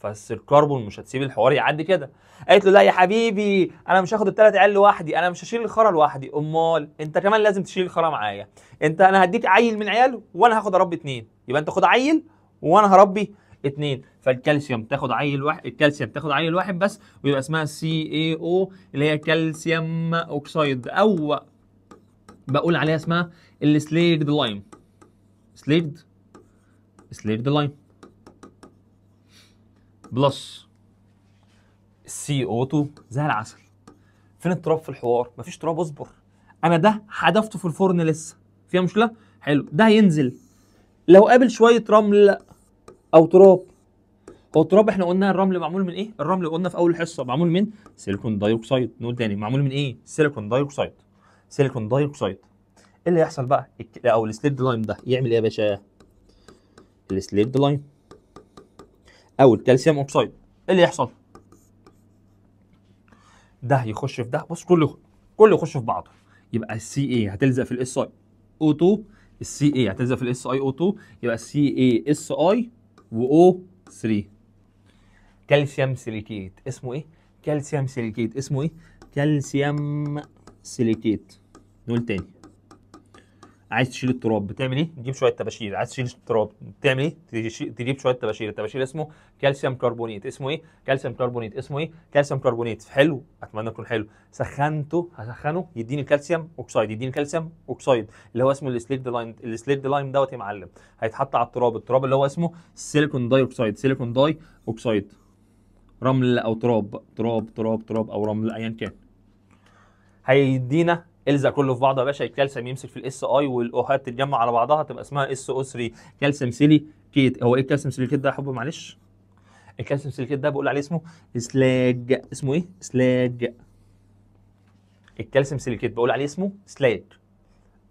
بس الكربون مش هتسيب الحوار يعدي كده. قالت له لا يا حبيبي أنا مش هاخد الثلاث عيال لوحدي أنا مش هشيل الخرا لوحدي. أمال أنت كمان لازم تشيل الخرا معايا. أنت أنا هديك عيل من عياله وأنا هاخد أربي اتنين. يبقى أنت خد عيل وأنا هربي اتنين. فالكالسيوم تاخد عيل واحد الكالسيوم تاخد عيل واحد بس ويبقى اسمها سي اي أو اللي هي calcium oxide. أو بقول عليها اسمها ال slaked lime slaked slaked lime plus ال CO2 زي العسل. فين التراب في الحوار؟ مفيش تراب اصبر. أنا ده حدفته في الفرن لسه. فيها مشكلة؟ حلو. ده هينزل. لو قابل شوية رمل أو تراب. هو التراب إحنا قلنا الرمل معمول من إيه؟ الرمل قلنا في أول الحصة. معمول من silicon dioxide نقول تاني معمول من إيه؟ silicon dioxide silicon dioxide إيه اللي يحصل بقى؟ أو ال slaked lime ده. يعمل إيه يا باشا؟ ال slaked lime. أو ال calcium oxide إيه اللي يحصل؟ ده يخش في ده. بص كله كله يخش في بعضه. يبقى السي اي هتلزق في الاس اي أو 2 السي اي هتلزق في الاس اي أو 2 يبقى السي اي اس اي و O3 calcium silicate. اسمه إيه؟ calcium silicate. اسمه إيه؟ calcium silicate. نقول تاني. عايز تشيل التراب بتعمل إيه؟ تجيب شوية طباشير عايز تشيل التراب بتعمل إيه؟ تجي- تجيب شوية طباشير الطباشير اسمه calcium carbonate. اسمه إيه؟ calcium carbonate. اسمه إيه؟ calcium carbonate. حلو. أتمنى يكون حلو. سخنته هسخنه يديني calcium oxide. يديني calcium oxide اللي هو اسمه ال slaked lime ال slaked lime دوت يا معلم. هيتحط على التراب. التراب اللي هو اسمه silicon dioxide. silicon dioxide. رمل أو تراب. تراب تراب تراب أو رمل ايا كان. هيدينا الزق كله في بعضه يا باشا الكالسيوم يمسك في ال Si وال O هات تتجمع على بعضها تبقى اسمها SiO3 calcium silicate. هو إيه ال calcium silicate ده يا حب معلش. ال calcium silicate ده بقول عليه اسمه slag. اسمه إيه؟ slag. ال calcium silicate بقول عليه اسمه slag.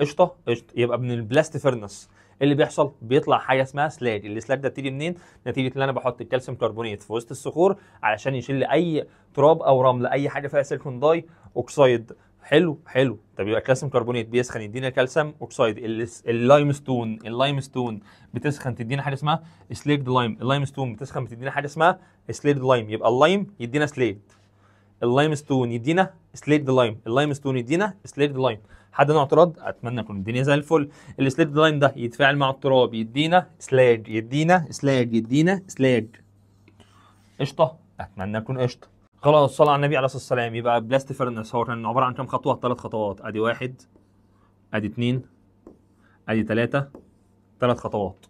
قشطة؟ قشطة. يبقى من ال blast furnace. إيه اللي بيحصل؟ بيطلع حاجة اسمها slag. ال slag ده بتيجي منين؟ نتيجة إن أنا بحط ال calcium carbonate في وسط الصخور علشان يشيل أي تراب أو رمل أي حاجة فيها silicon dioxide حلو حلو. طب يبقى calcium carbonate بيسخن يدينا calcium oxide. ال limestone ال limestone بتسخن تدينا حاجة اسمها slaked lime. ال limestone بتسخن بتدينا حاجة اسمها slaked lime. يبقى ال lime يدينا slaked ال limestone يدينا slaked lime. ال limestone يدينا slaked lime. حد عنده اعتراض؟ أتمنى يكون الدنيا زي الفل. ال slaked lime ده يتفاعل مع التراب يدينا slag يدينا slag يدينا slag قشطة. أتمنى يكون قشطة. خلاص صلى على النبي عليه الصلاة والسلام. يبقى blast furnace هو كان عبارة عن كام خطوة؟ ثلاث خطوات. أدي واحد أدي اتنين أدي ثلاثة ثلاث خطوات.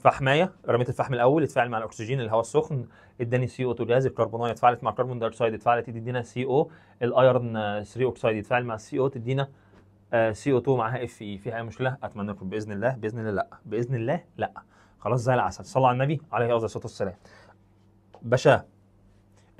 فحماية رميت الفحم الأول اتفاعل مع الأكسجين الهواء السخن اداني CO2 gas الكربوناية اتفاعلت مع ال carbon dioxide اتفاعلت تدينا CO ال iron آه، 3 oxide يتفاعل مع ال CO تدينا CO2 معاها Fe فيها أي مشكلة؟ أتمنى لكم بإذن الله. بإذن الله لا. بإذن الله لا. خلاص زي العسل. صلى على النبي عليه الصلاة والسلام. باشا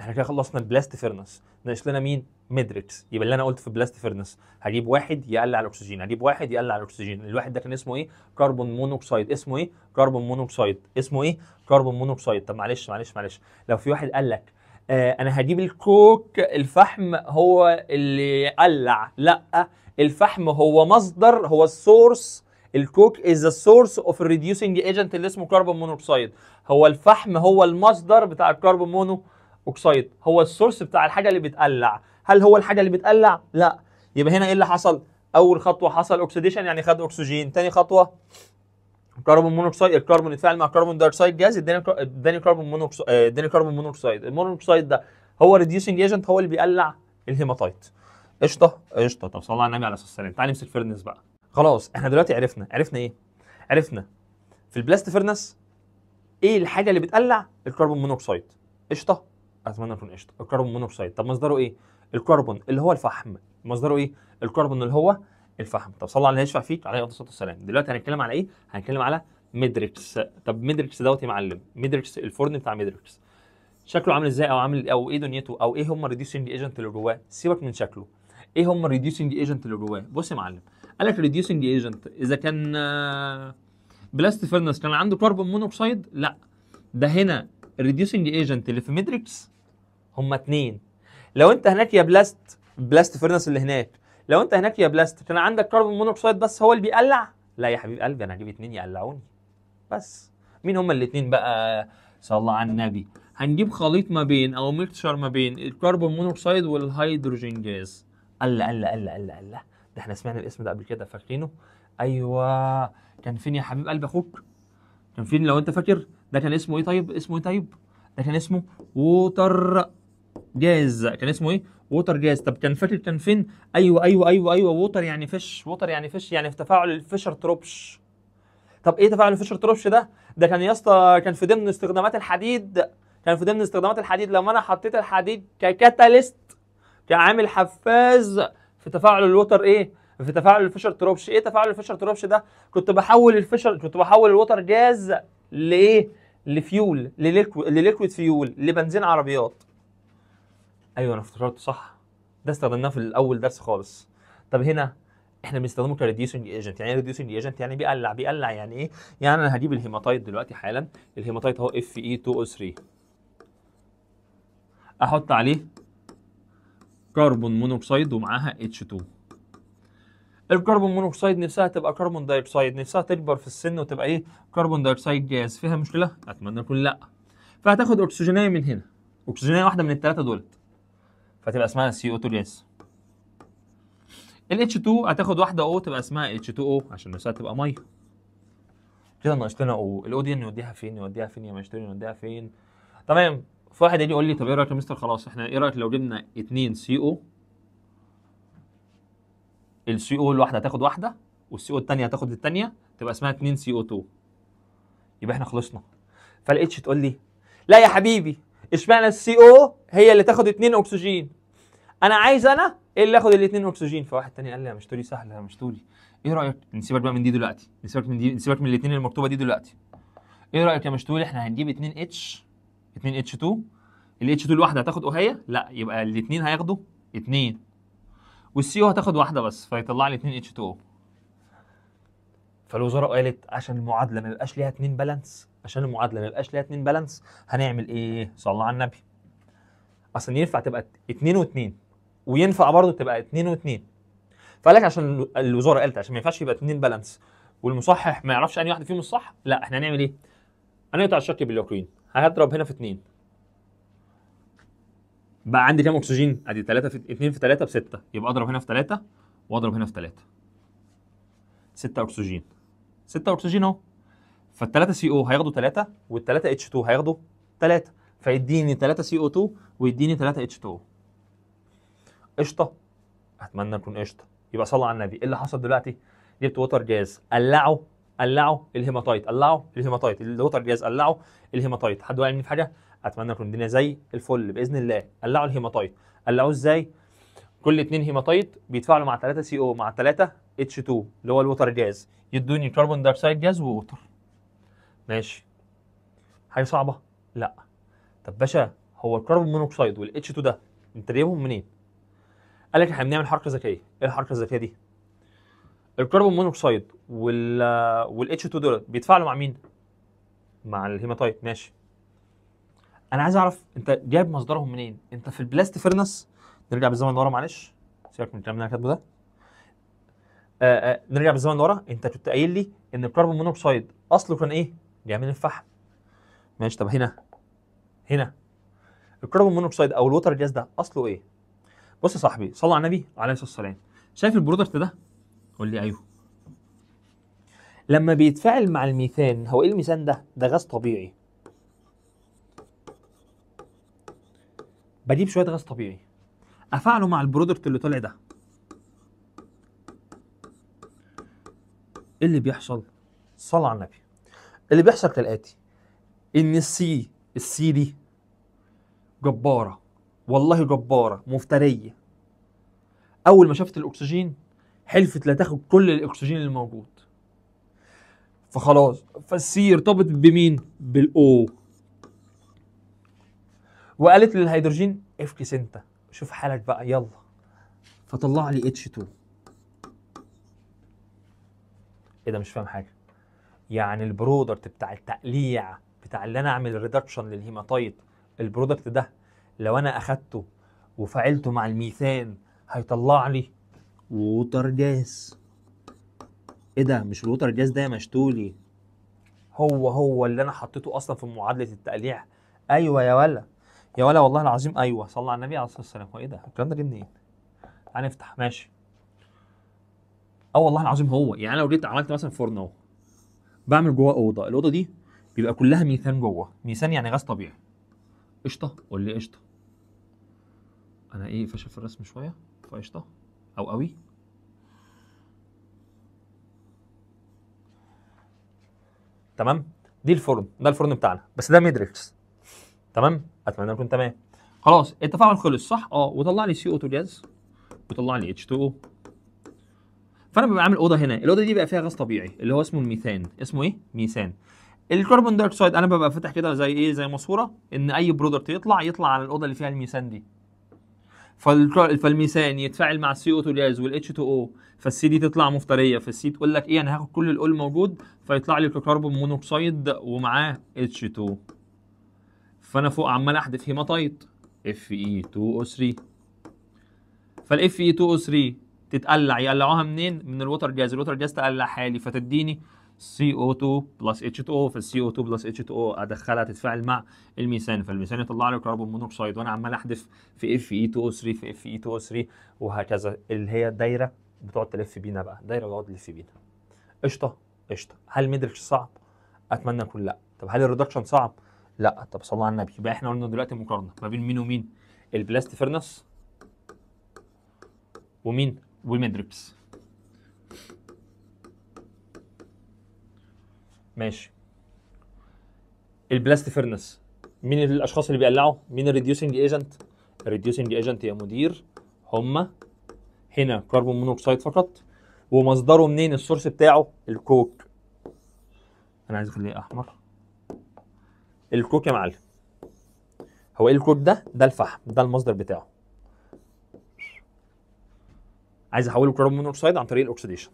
إحنا كده خلصنا ال blast furnace. ناقص لنا مين؟ Midrex. يبقى اللي أنا قلت في blast furnace هجيب واحد يقلع الأكسجين. هجيب واحد يقلع الأكسجين. الواحد ده كان اسمه إيه؟ carbon monoxide اسمه إيه؟ carbon monoxide اسمه إيه؟ carbon monoxide طب معلش معلش معلش. لو في واحد قال لك آه أنا هجيب الكوك الفحم هو اللي يقلع. لأ الفحم هو مصدر هو ال source ال coke is the source of ال reducing agent اللي اسمه carbon monoxide هو الفحم هو المصدر بتاع ال carbon monoxide هو ال source بتاع الحاجة اللي بتقلع. هل هو الحاجة اللي بتقلع؟ لا. يبقى هنا إيه اللي حصل؟ أول خطوة حصل oxidation يعني خد اكسجين تاني خطوة carbon monoxide الكربون اتفاعل مع carbon dioxide gas اداني اداني carbon monoxide اداني carbon monoxide ال monoxide ده هو reducing agent هو اللي بيقلع الهيماتايت. قشطة قشطة. طب صلى على النبي عليه الصلاة والسلام. تعال نمسك furnace بقى. خلاص إحنا دلوقتي عرفنا. عرفنا إيه؟ عرفنا. في ال blast furnace إيه الحاجة اللي بتقلع؟ ال carbon monoxide قشطة. أتمنى يكون قشطة. ال carbon monoxide. طب مصدره إيه؟ الكربون اللي هو الفحم. مصدره إيه؟ الكربون اللي هو الفحم. طب صلى على اللي يشفع فيك عليه الصلاة والسلام. دلوقتي هنتكلم على إيه؟ هنتكلم على Midrex. طب Midrex دوت يا معلم. Midrex الفرن بتاع Midrex. شكله عامل إزاي؟ أو عامل أو إيه دنيته؟ أو إيه هم ال reducing agent اللي جواه؟ سيبك من شكله. إيه هم ال reducing agent اللي جواه؟ بص يا معلم. قال لك ال reducing agent إذا كان آه، blast furnace كان عنده carbon monoxide لا. ده هنا ال reducing agent اللي في Midrex هم اتنين. لو انت هناك يا blast blast furnace اللي هناك. لو انت هناك يا blast كان عندك carbon monoxide بس هو اللي بيقلع؟ لا يا حبيب قلبي أنا هجيب اتنين يقلعوني. بس. مين هما الاتنين بقى؟ صلى الله على النبي. هنجيب خليط ما بين أو mixture ما بين ال carbon monoxide وال hydrogen gas. الله الله الله الله الله. ده إحنا سمعنا الاسم ده قبل كده فاكرينه؟ أيوه. كان فين يا حبيب قلب أخوك؟ كان فين لو أنت فاكر؟ ده كان اسمه إيه طيب؟ اسمه إيه طيب؟ ده كان اسمه water. gas كان اسمه إيه؟ water gas طب كان فاكر كان فين؟ أيوه أيوه أيوه أيوه. water يعني fish water يعني fish يعني في تفاعل ال Fischer Tropsch. طب إيه تفاعل ال Fischer Tropsch ده؟ ده كان يا اسطى كان في ضمن استخدامات الحديد كان في ضمن استخدامات الحديد. لما أنا حطيت الحديد ك catalyst كعامل حفاز في تفاعل ال water إيه؟ في تفاعل ال Fischer Tropsch. إيه تفاعل ال Fischer Tropsch ده؟ كنت بحول ال Fischer كنت بحول ال water gas لإيه؟ ل fuel ل liqu- ل liquid fuel لبنزين عربيات. أيوه أنا افتكرت صح. ده استخدمناه في الأول درس خالص. طب هنا إحنا بنستخدمه ك reducing agent يعني إيه reducing agent يعني بيقلع بيقلع يعني إيه؟ يعني أنا هجيب الهيماتايت دلوقتي حالا. الهيماتايت أهو Fe2O3 أحط عليه carbon monoxide ومعاها H2 ال carbon monoxide نفسها تبقى carbon dioxide نفسها تكبر في السن وتبقى إيه؟ carbon dioxide gas. فيها مشكلة؟ أتمنى يكون لأ. فهتاخد أكسجينية من هنا. أكسجينية واحدة من الثلاثه دولت. فتبقى اسمها CO2 gas ال H2 هتاخد واحدة O تبقى اسمها H2O عشان نفسها تبقى مية. كده ناقص لنا O ال O دي نوديها فين نوديها فين يا مشتولي نوديها فين. تمام. في واحد يجي يقول لي طب إيه رأيك يا مستر؟ خلاص إحنا إيه رأيك لو جبنا 2 سي أو؟ السي أو الواحدة هتاخد واحدة وال CO الثانية هتاخد الثانية تبقى اسمها 2 CO2 يبقى إحنا خلصنا. فال H تقول لي لا يا حبيبي إشمعنى ال CO هي اللي تاخد 2 أكسجين؟ أنا عايز أنا اللي آخد الاثنين أكسجين. فواحد تاني قال لي يا مشتولي سهلة يا مشتولي إيه رأيك؟ نسيبك بقى من دي دلوقتي. نسيبك من دي نسيبك من الاثنين المكتوبة دي دلوقتي. إيه رأيك يا مشتولي؟ إحنا هنجيب 2 اتش 2 اتش 2 ال اتش 2 الواحده هتاخد اوهيه لا يبقى الاثنين هياخدوا 2 والسي أو هتاخد واحدة بس فيطلع لي 2 اتش 2 فالوزاره قالت عشان المعادلة ما يبقاش ليها 2 بالانس عشان المعادلة ما يبقاش ليها 2 بالانس هنعمل إيه؟ صلى على النبي. أصلا ينفع تبقى 2 و2 وينفع برضه تبقى 2 و2 فقال لك عشان الوزارة قالت عشان ما ينفعش يبقى 2 بالانس والمصحح ما يعرفش أنهي واحدة فيهم الصح؟ لا إحنا هنعمل إيه؟ هنقطع الشك باليقين. هضرب هنا في 2 بقى عندي كام أكسجين؟ أدي 3 في 2 في 3 ب 6 يبقى أضرب هنا في 3 وأضرب هنا في 3 6 أكسجين. 6 أكسجين أهو. فالثلاثه CO هياخدوا 3 والثلاثه H2 هياخدوا 3 فيديني 3 CO2 ويديني 3 H2 قشطة. أتمنى نكون قشطة. يبقى صلى على النبي. إيه اللي حصل دلوقتي جبت water gas. قلعوا قلعوا الهيماتايت. قلعوا الهيماتايت. ال water gas. قلعوا الهيماتايت. حد واقع مني في حاجة؟ أتمنى تكون الدنيا زي الفل. بإذن الله. قلعوا الهيماتايت. قلعوه إزاي؟ كل اتنين هيماتايت بيتفاعلوا مع 3 CO مع 3 H2 اللي هو ال water gas. يدوني carbon dioxide gas water ماشي. حاجة صعبة؟ لا. طب باشا هو ال carbon monoxide وال H2 ده انت جايبهم منين؟ قال لك إحنا بنعمل حركة ذكية. إيه الحركة الذكية دي؟ ال carbon monoxide وال وال H2 دول بيتفاعلوا مع مين؟ مع الهيماتايت. ماشي. أنا عايز أعرف أنت جايب مصدرهم منين؟ أنت في ال blast furnace نرجع بالزمن لورا معلش. سيبك من الكلام اللي أنا كاتبه ده. آه آه نرجع بالزمن لورا. أنت كنت قايل لي إن ال carbon monoxide أصله كان إيه؟ جاي من الفحم. ماشي طب هنا. هنا. ال carbon monoxide أو ال water gas ده أصله إيه؟ بص يا صاحبي صلى على النبي عليه الصلاة والسلام. شايف ال product ده؟ قول لي أيوه. لما بيتفاعل مع الميثان هو إيه الميثان ده؟ ده غاز طبيعي. بجيب شوية غاز طبيعي. أفعله مع ال product اللي طالع ده. إيه اللي بيحصل؟ صلى على النبي. اللي بيحصل كالآتي إن ال C ال C دي جبارة. والله جبارة مفترية. أول ما شافت الأكسجين حلفت لا تاخد كل الأكسجين اللي موجود فخلاص فال C ارتبط بمين؟ بال O. وقالت للهيدروجين افكس أنت شوف حالك بقى يلا. فطلع لي H2 إيه ده مش فاهم حاجة. يعني ال product بتاع التقليع بتاع اللي أنا أعمل reduction لل hematite ال product ده لو أنا أخدته وفعلته مع الميثان هيطلع لي. water gas إيه ده؟ مش ال water gas ده يا مشتولي. هو هو اللي أنا حطيته أصلا في معادلة التقليع. أيوه يا ولا. يا ولا والله العظيم أيوه. صلى على النبي عليه الصلاة والسلام. هو إيه ده؟ الكلام ده جه منين؟ هنفتح ماشي. أه والله العظيم هو. يعني أنا لو جيت عملت مثلا فرن اهو بعمل جوه أوضة. الأوضة دي بيبقى كلها ميثان جوه. ميثان يعني غاز طبيعي. قشطة؟ قول لي قشطة. أنا إيه فاشل في الرسم شوية فقشطة. أو قوي. تمام؟ دي الفرن ده الفرن بتاعنا بس ده Midrex. تمام؟ اتمنى نكون تمام. خلاص التفاعل خلص صح؟ آه وطلع لي CO2 gas وطلع لي H2O. فانا ببقى عامل أوضة هنا. الأوضة دي بقى فيها غاز طبيعي اللي هو اسمه الميثان. اسمه إيه؟ ميثان. ال carbon dioxide أنا ببقى فاتح كده زي إيه زي ماسورة ان اي product يطلع يطلع على الأوضة اللي فيها الميثان دي. فالميثان يتفاعل مع السي أو 2 جاز والاتش 2 أو فال C دي تطلع مفترية فال C تقول لك إيه أنا هاخد كل ال O اللي موجود فيطلع لي carbon monoxide ومعاه H2 فأنا فوق عمال احذف هيماتايت اف اي 2 أو 3 فال Fe2O3 تتقلع يقلعوها منين؟ من ال water gas ال water gas تقلع حالي فتديني CO2 plus H2O فال CO2 plus H2O أدخلها تتفاعل مع الميثان. فالميثان يطلع لي carbon monoxide وأنا عمال أحدف في اف اي 2 أو 3 في اف اي 2 أو 3 وهكذا اللي هي الدايرة بتقعد تلف بينا بقى. دايرة بتقعد تلف بينا. قشطة قشطة. هل ال Midrex صعب؟ أتمنى يكون لأ. طب هل ال reduction صعب؟ لأ. طب صلى على النبي. يبقى إحنا قلنا دلوقتي مقارنة ما بين مين ومين؟ ال blast furnace ومين؟ وال Midrex. ماشي. ال blast furnace مين الأشخاص اللي بيقلعوا؟ مين ال reducing agent ال reducing agent يا مدير هما هنا carbon monoxide فقط ومصدره منين؟ ال source بتاعه الكوك. أنا عايز أخليه أحمر. الكوك يا معلم. هو إيه الكوك ده؟ ده الفحم ده المصدر بتاعه. عايز أحوله carbon monoxide عن طريق ال oxidation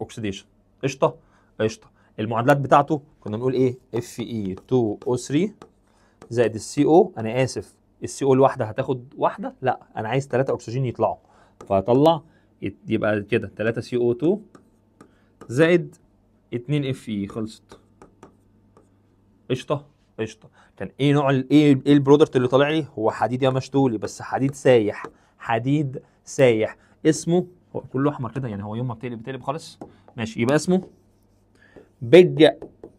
oxidation قشطة؟ قشطة. المعادلات بتاعته كنا بنقول إيه؟ اف اي 2 أو 3 زائد ال CO أنا آسف ال CO الواحده هتاخد واحدة؟ لا أنا عايز 3 أكسجين يطلعوا. فهطلع يبقى كده 3 CO2 زائد 2 Fe خلصت. قشطة؟ قشطة. كان إيه نوع إيه إيه ال product اللي طالع لي؟ هو حديد يا مشتولي بس حديد سايح. حديد سايح. اسمه هو كله أحمر كده يعني هو يوم ما بتقلب بتقلب خالص. ماشي يبقى اسمه pig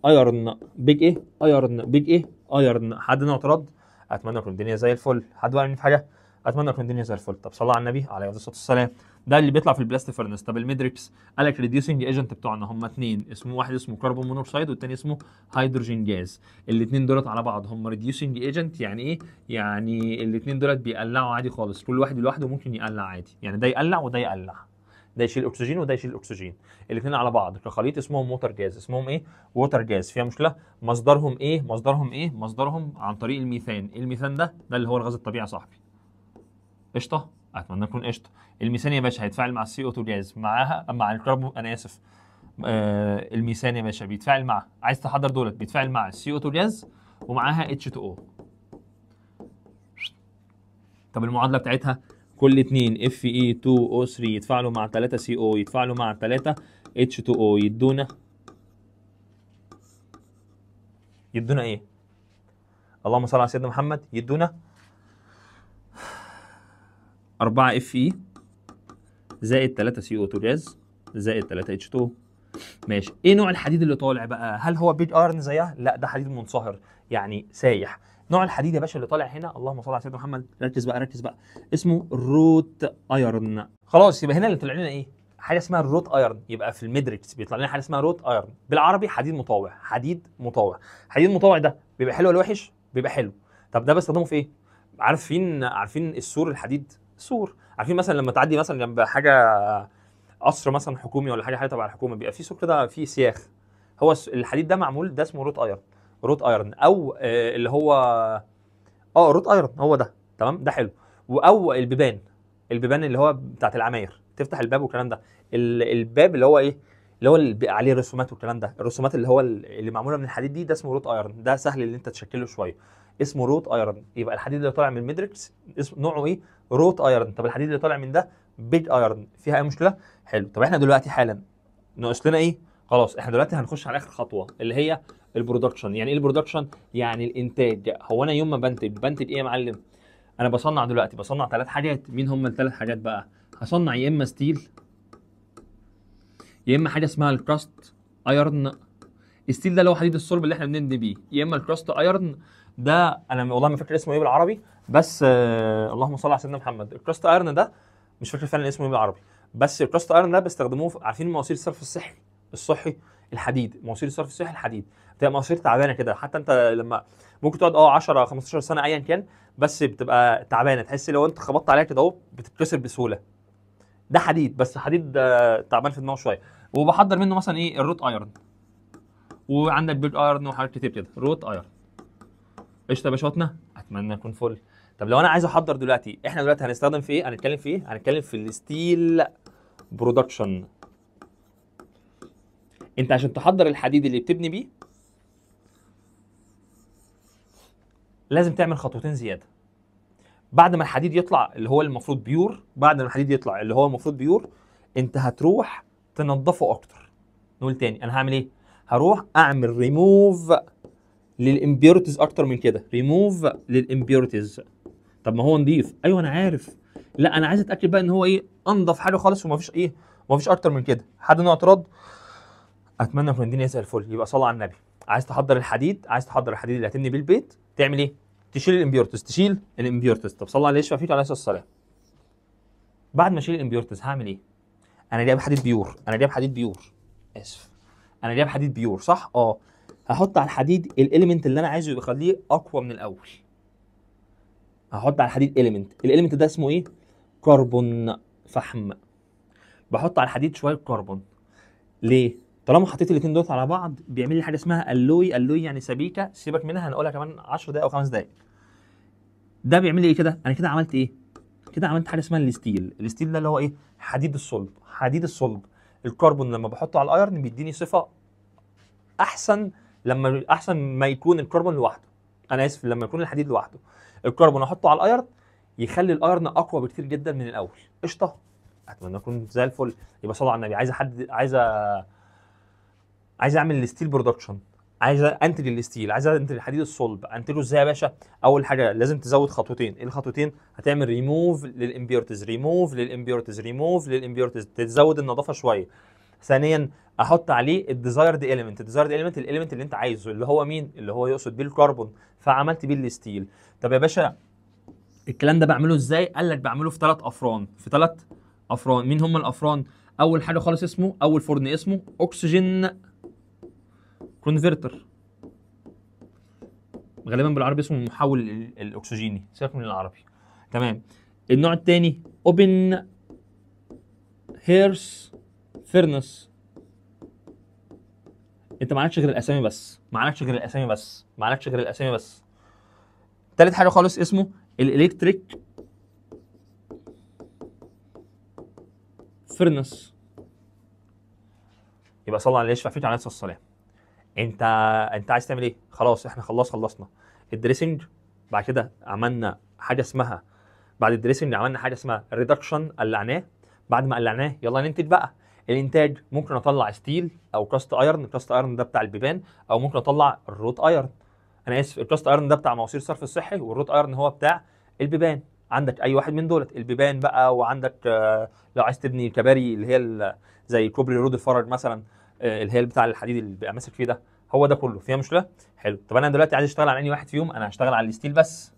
iron pig إيه iron pig إيه iron حد عنده اعتراض؟ أتمنى يكون الدنيا زي الفل. حد بقى في حاجة؟ أتمنى يكون الدنيا زي الفل. طب صلى على النبي عليه الصلاة والسلام. ده اللي بيطلع في ال blast furnace طب ال Midrex قال لك reducing agent بتوعنا. هم اثنين اسمه واحد اسمه carbon monoxide والتاني اسمه hydrogen gas الاثنين دولت على بعض. هم reducing agent يعني إيه؟ يعني الاثنين دولت بيقلعوا عادي خالص. كل واحد لوحده ممكن يقلع عادي. يعني ده يقلع وده يقلع. ده يشيل اكسجين وده يشيل اكسجين الاثنين على بعض. كخليط اسمهم water gas اسمهم إيه؟ water gas فيها مشكلة؟ مصدرهم إيه؟ مصدرهم إيه؟ مصدرهم عن طريق الميثان. الميثان ده ده اللي هو الغاز الطبيعي يا صاحبي. قشطة؟ أتمنى يكون قشطة. الميثان يا باشا هيتفاعل مع ال CO2 gas معاها؟ مع الكربون أنا آسف. آه الميثان يا باشا بيتفاعل مع. عايز تحضر دولت. بيتفاعل مع ال CO2 gas ومعاها H 2 O طب المعادلة بتاعتها؟ كل اتنين Fe 2 O 3 يتفاعلوا مع 3 CO يتفاعلوا مع 3 H 2 أو يدونا. يدونا إيه؟ اللهم صل على سيدنا محمد. يدونا. 4 Fe زائد 3 CO 2 جاز زائد 3 H 2 ماشي. إيه نوع الحديد اللي طالع بقى؟ هل هو pig iron زيها؟ لا ده حديد منصهر يعني سايح. نوع الحديد يا باشا اللي طالع هنا. اللهم صل على سيدنا محمد. ركز بقى ركز بقى. اسمه wrought iron. خلاص يبقى هنا اللي طلع لنا إيه؟ حاجة اسمها ال wrought iron. يبقى في ال Midrex بيطلع لنا حاجة اسمها wrought iron. بالعربي حديد مطوع. حديد مطوع. حديد مطوع ده بيبقى حلو ولا وحش؟ بيبقى حلو. طب ده بستخدمه في إيه؟ عارفين عارفين السور الحديد؟ سور. عارفين مثلا لما تعدي مثلا جنب حاجة قصر مثلا حكومي ولا حاجة حاجة تبع الحكومة بيبقى في سور كده فيه سياخ. هو الحديد ده معمول ده اسمه wrought iron. wrought iron أو آه، اللي هو آه wrought iron هو ده. تمام؟ ده حلو. أو البيبان. البيبان اللي هو بتاعت العماير. تفتح الباب والكلام ده. ال- الباب اللي هو إيه؟ اللي هو اللي عليه رسومات والكلام ده. الرسومات اللي هو ال- اللي معمولة من الحديد دي ده اسمه wrought iron. ده سهل إن أنت تشكله شوية. اسمه wrought iron. يبقى الحديد اللي طالع من ال Midrex اسم نوعه إيه؟ wrought iron. طب الحديد اللي طالع من ده؟ pig iron. فيها أي مشكلة؟ حلو. طب إحنا دلوقتي حالا ناقص لنا إيه؟ خلاص إحنا دلوقتي هنخش على آخر خطوة اللي هي ال production. يعني إيه ال production؟ يعني الإنتاج. هو أنا يوم ما بنتج بنتج إيه يا معلم؟ أنا بصنع دلوقتي بصنع ثلاث حاجات. مين هم الثلاث حاجات بقى؟ هصنع يا إما steel يا إما حاجة اسمها ال cast iron. ال steel ده اللي هو حديد الصلب اللي إحنا بنبني بيه. يا إما ال cast iron. ده أنا والله ما فاكر اسمه إيه بالعربي بس آه اللهم صل على سيدنا محمد. ال cast iron ده مش فاكر فعلا اسمه إيه بالعربي. بس ال cast iron ده بيستخدموه في- عارفين مواسير الصرف الصحي؟ الصحي الحديد. مواسير الصرف الصحي الحديد. بتبقى مواسير تعبانة كده. حتى انت لما ممكن تقعد آه 10 15 سنة ايا كان بس بتبقى تعبانة. تحس لو انت خبطت عليها كده اهو بتتكسر بسهولة. ده حديد بس حديد آه، تعبان في دماغه شوية. وبحضر منه مثلا إيه؟ ال wrought iron وعندك pig iron وحاجات كتير كده. wrought iron قشطة يا باشواتنا. أتمنى يكون فل. طب لو أنا عايز أحضر دلوقتي إحنا دلوقتي هنستخدم في إيه؟ هنتكلم في إيه؟ هنتكلم في ال steel production أنت عشان تحضر الحديد اللي بتبني بيه لازم تعمل خطوتين زيادة. بعد ما الحديد يطلع اللي هو المفروض pure بعد ما الحديد يطلع اللي هو المفروض pure انت هتروح تنضفه أكتر. نقول تاني أنا هعمل إيه؟ هروح أعمل ريموف للامبيورتيز أكتر من كده. ريموف للامبيورتيز طب ما هو نضيف. أيوه أنا عارف. لا أنا عايز أتأكد بقى إن هو إيه؟ أنضف حاجة خالص وما فيش إيه؟ ومفيش أكتر من كده. حد عنده اعتراض أتمنى يكون الدنيا زي الفل. يبقى صلى على النبي. عايز تحضر الحديد؟ عايز تحضر الحديد اللي هتبني بيه البيت تعمل إيه؟ تشيل ال impurities تشيل ال impurities طب صلى عليه يشفع فيك عليه الصلاة والسلام. بعد ما أشيل ال impurities هعمل إيه؟ أنا جايب حديد pure أنا جايب حديد pure. آسف. أنا جايب حديد pure صح؟ آه. هحط على الحديد ال element اللي أنا عايزه يخليه أقوى من الأول. هحط على الحديد element. ال element ده اسمه إيه؟ كربون فحم. بحط على الحديد شوية كربون. ليه؟ طالما حطيت الاثنين دول على بعض بيعمل لي حاجة اسمها alloy alloy يعني سبيكة سيبك منها هنقولها كمان 10 دقائق أو 5 دقائق ده بيعمل لي إيه كده؟ أنا كده عملت إيه؟ كده عملت حاجة اسمها ال steel. ال steel ده اللي هو إيه؟ حديد الصلب. حديد الصلب. الكربون لما بحطه على ال iron بيديني صفة أحسن لما أحسن ما يكون الكربون لوحده. أنا آسف لما يكون الحديد لوحده. الكربون أحطه على ال iron يخلي ال iron أقوى بكتير جدا من الأول. قشطة. أتمنى أكون زي الفل. يبقى صلوا على النبي. عايز حد عايز عايز اعمل ال steel production عايز انتج ال steel عايز انتج الحديد الصلب. انتجه إزاي يا باشا؟ اول حاجة لازم تزود خطوتين. إيه الخطوتين هتعمل ريموف للامبيورتز ريموف للامبيورتز ريموف للامبيورتز تزود النظافة شوية. ثانيا أحط عليه ال desired element ال desired element ال element اللي انت عايزه اللي هو مين؟ اللي هو يقصد بيه الكربون. فعملت بيه ال steel. طب يا باشا الكلام ده بعمله إزاي؟ قال لك بعمله في ثلاث افران. في ثلاث افران. مين هم الافران؟ أول حاجة خالص اسمه أول فرن اسمه oxygen converter. غالبا بالعربي اسمه المحول ال- الأكسجيني سيبك من العربي. تمام. النوع الثاني open hearth furnace انت معلكش غير الأسامي بس. معلكش غير الأسامي بس. معلكش غير الأسامي بس. تالت حاجة خالص اسمه ال electric furnace يبقى صلى اللي يشفع فيك عليه الصلاة. والسلام انت انت عايز تعمل إيه؟ خلاص إحنا خلاص خلصنا. ال dressing بعد كده عملنا حاجة اسمها بعد ال dressing عملنا حاجة اسمها reduction قلعناه بعد ما قلعناه يلا ننتج بقى. الإنتاج ممكن أطلع steel أو cast iron ال cast iron ده بتاع البيبان. أو ممكن أطلع ال wrought iron أنا آسف ال cast iron ده بتاع مواسير الصرف الصحي وال wrought iron هو بتاع البيبان. عندك أي واحد من دولت؟ البيبان بقى وعندك آه، لو عايز تبني كباري اللي هي زي كوبري رود الفرج مثلا. اللي هي بتاع الحديد اللي بيبقى ماسك فيه ده. هو ده كله. فيها مشكلة؟ حلو. طب أنا دلوقتي عايز أشتغل على أنهي واحد فيهم؟ أنا هشتغل على ال steel بس.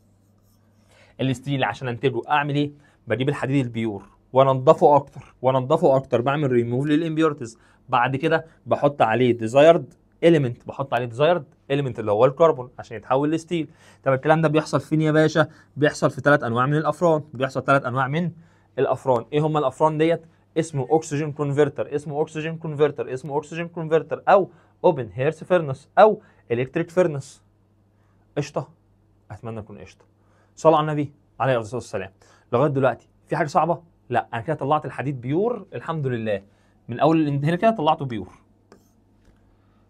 ال steel عشان أنتجه. أعمل إيه؟ بجيب الحديد ال pure. وأنضفه أكتر. وأنضفه أكتر. بعمل ريموف للامبيورتيز بعد كده بحط عليه desired element بحط عليه desired element اللي هو الكربون عشان يتحول ل steel. طب الكلام ده بيحصل فين يا باشا؟ بيحصل في ثلاث أنواع من الأفران. بيحصل ثلاث أنواع من الأفران. إيه هم الأفران ديت؟ اسمه oxygen converter اسمه oxygen converter اسمه oxygen converter أو open hearth furnace أو electric furnace. قشطة. أتمنى تكون قشطة. صلوا على النبي عليه الصلاة والسلام. لغاية دلوقتي في حاجة صعبة؟ لا أنا كده طلعت الحديد pure الحمد لله. من أول هنا كده طلعته pure.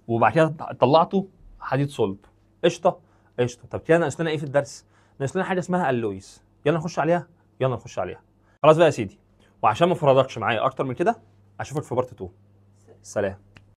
وبعد كده طلعته حديد صلب. قشطة. قشطة. طب كده ناقص لنا إيه في الدرس؟ ناقص لنا حاجة اسمها alloys يلا نخش عليها؟ يلا نخش عليها. خلاص بقى يا سيدي. وعشان ما اقرفكش معايا أكتر من كده أشوفك في part 2 سلام.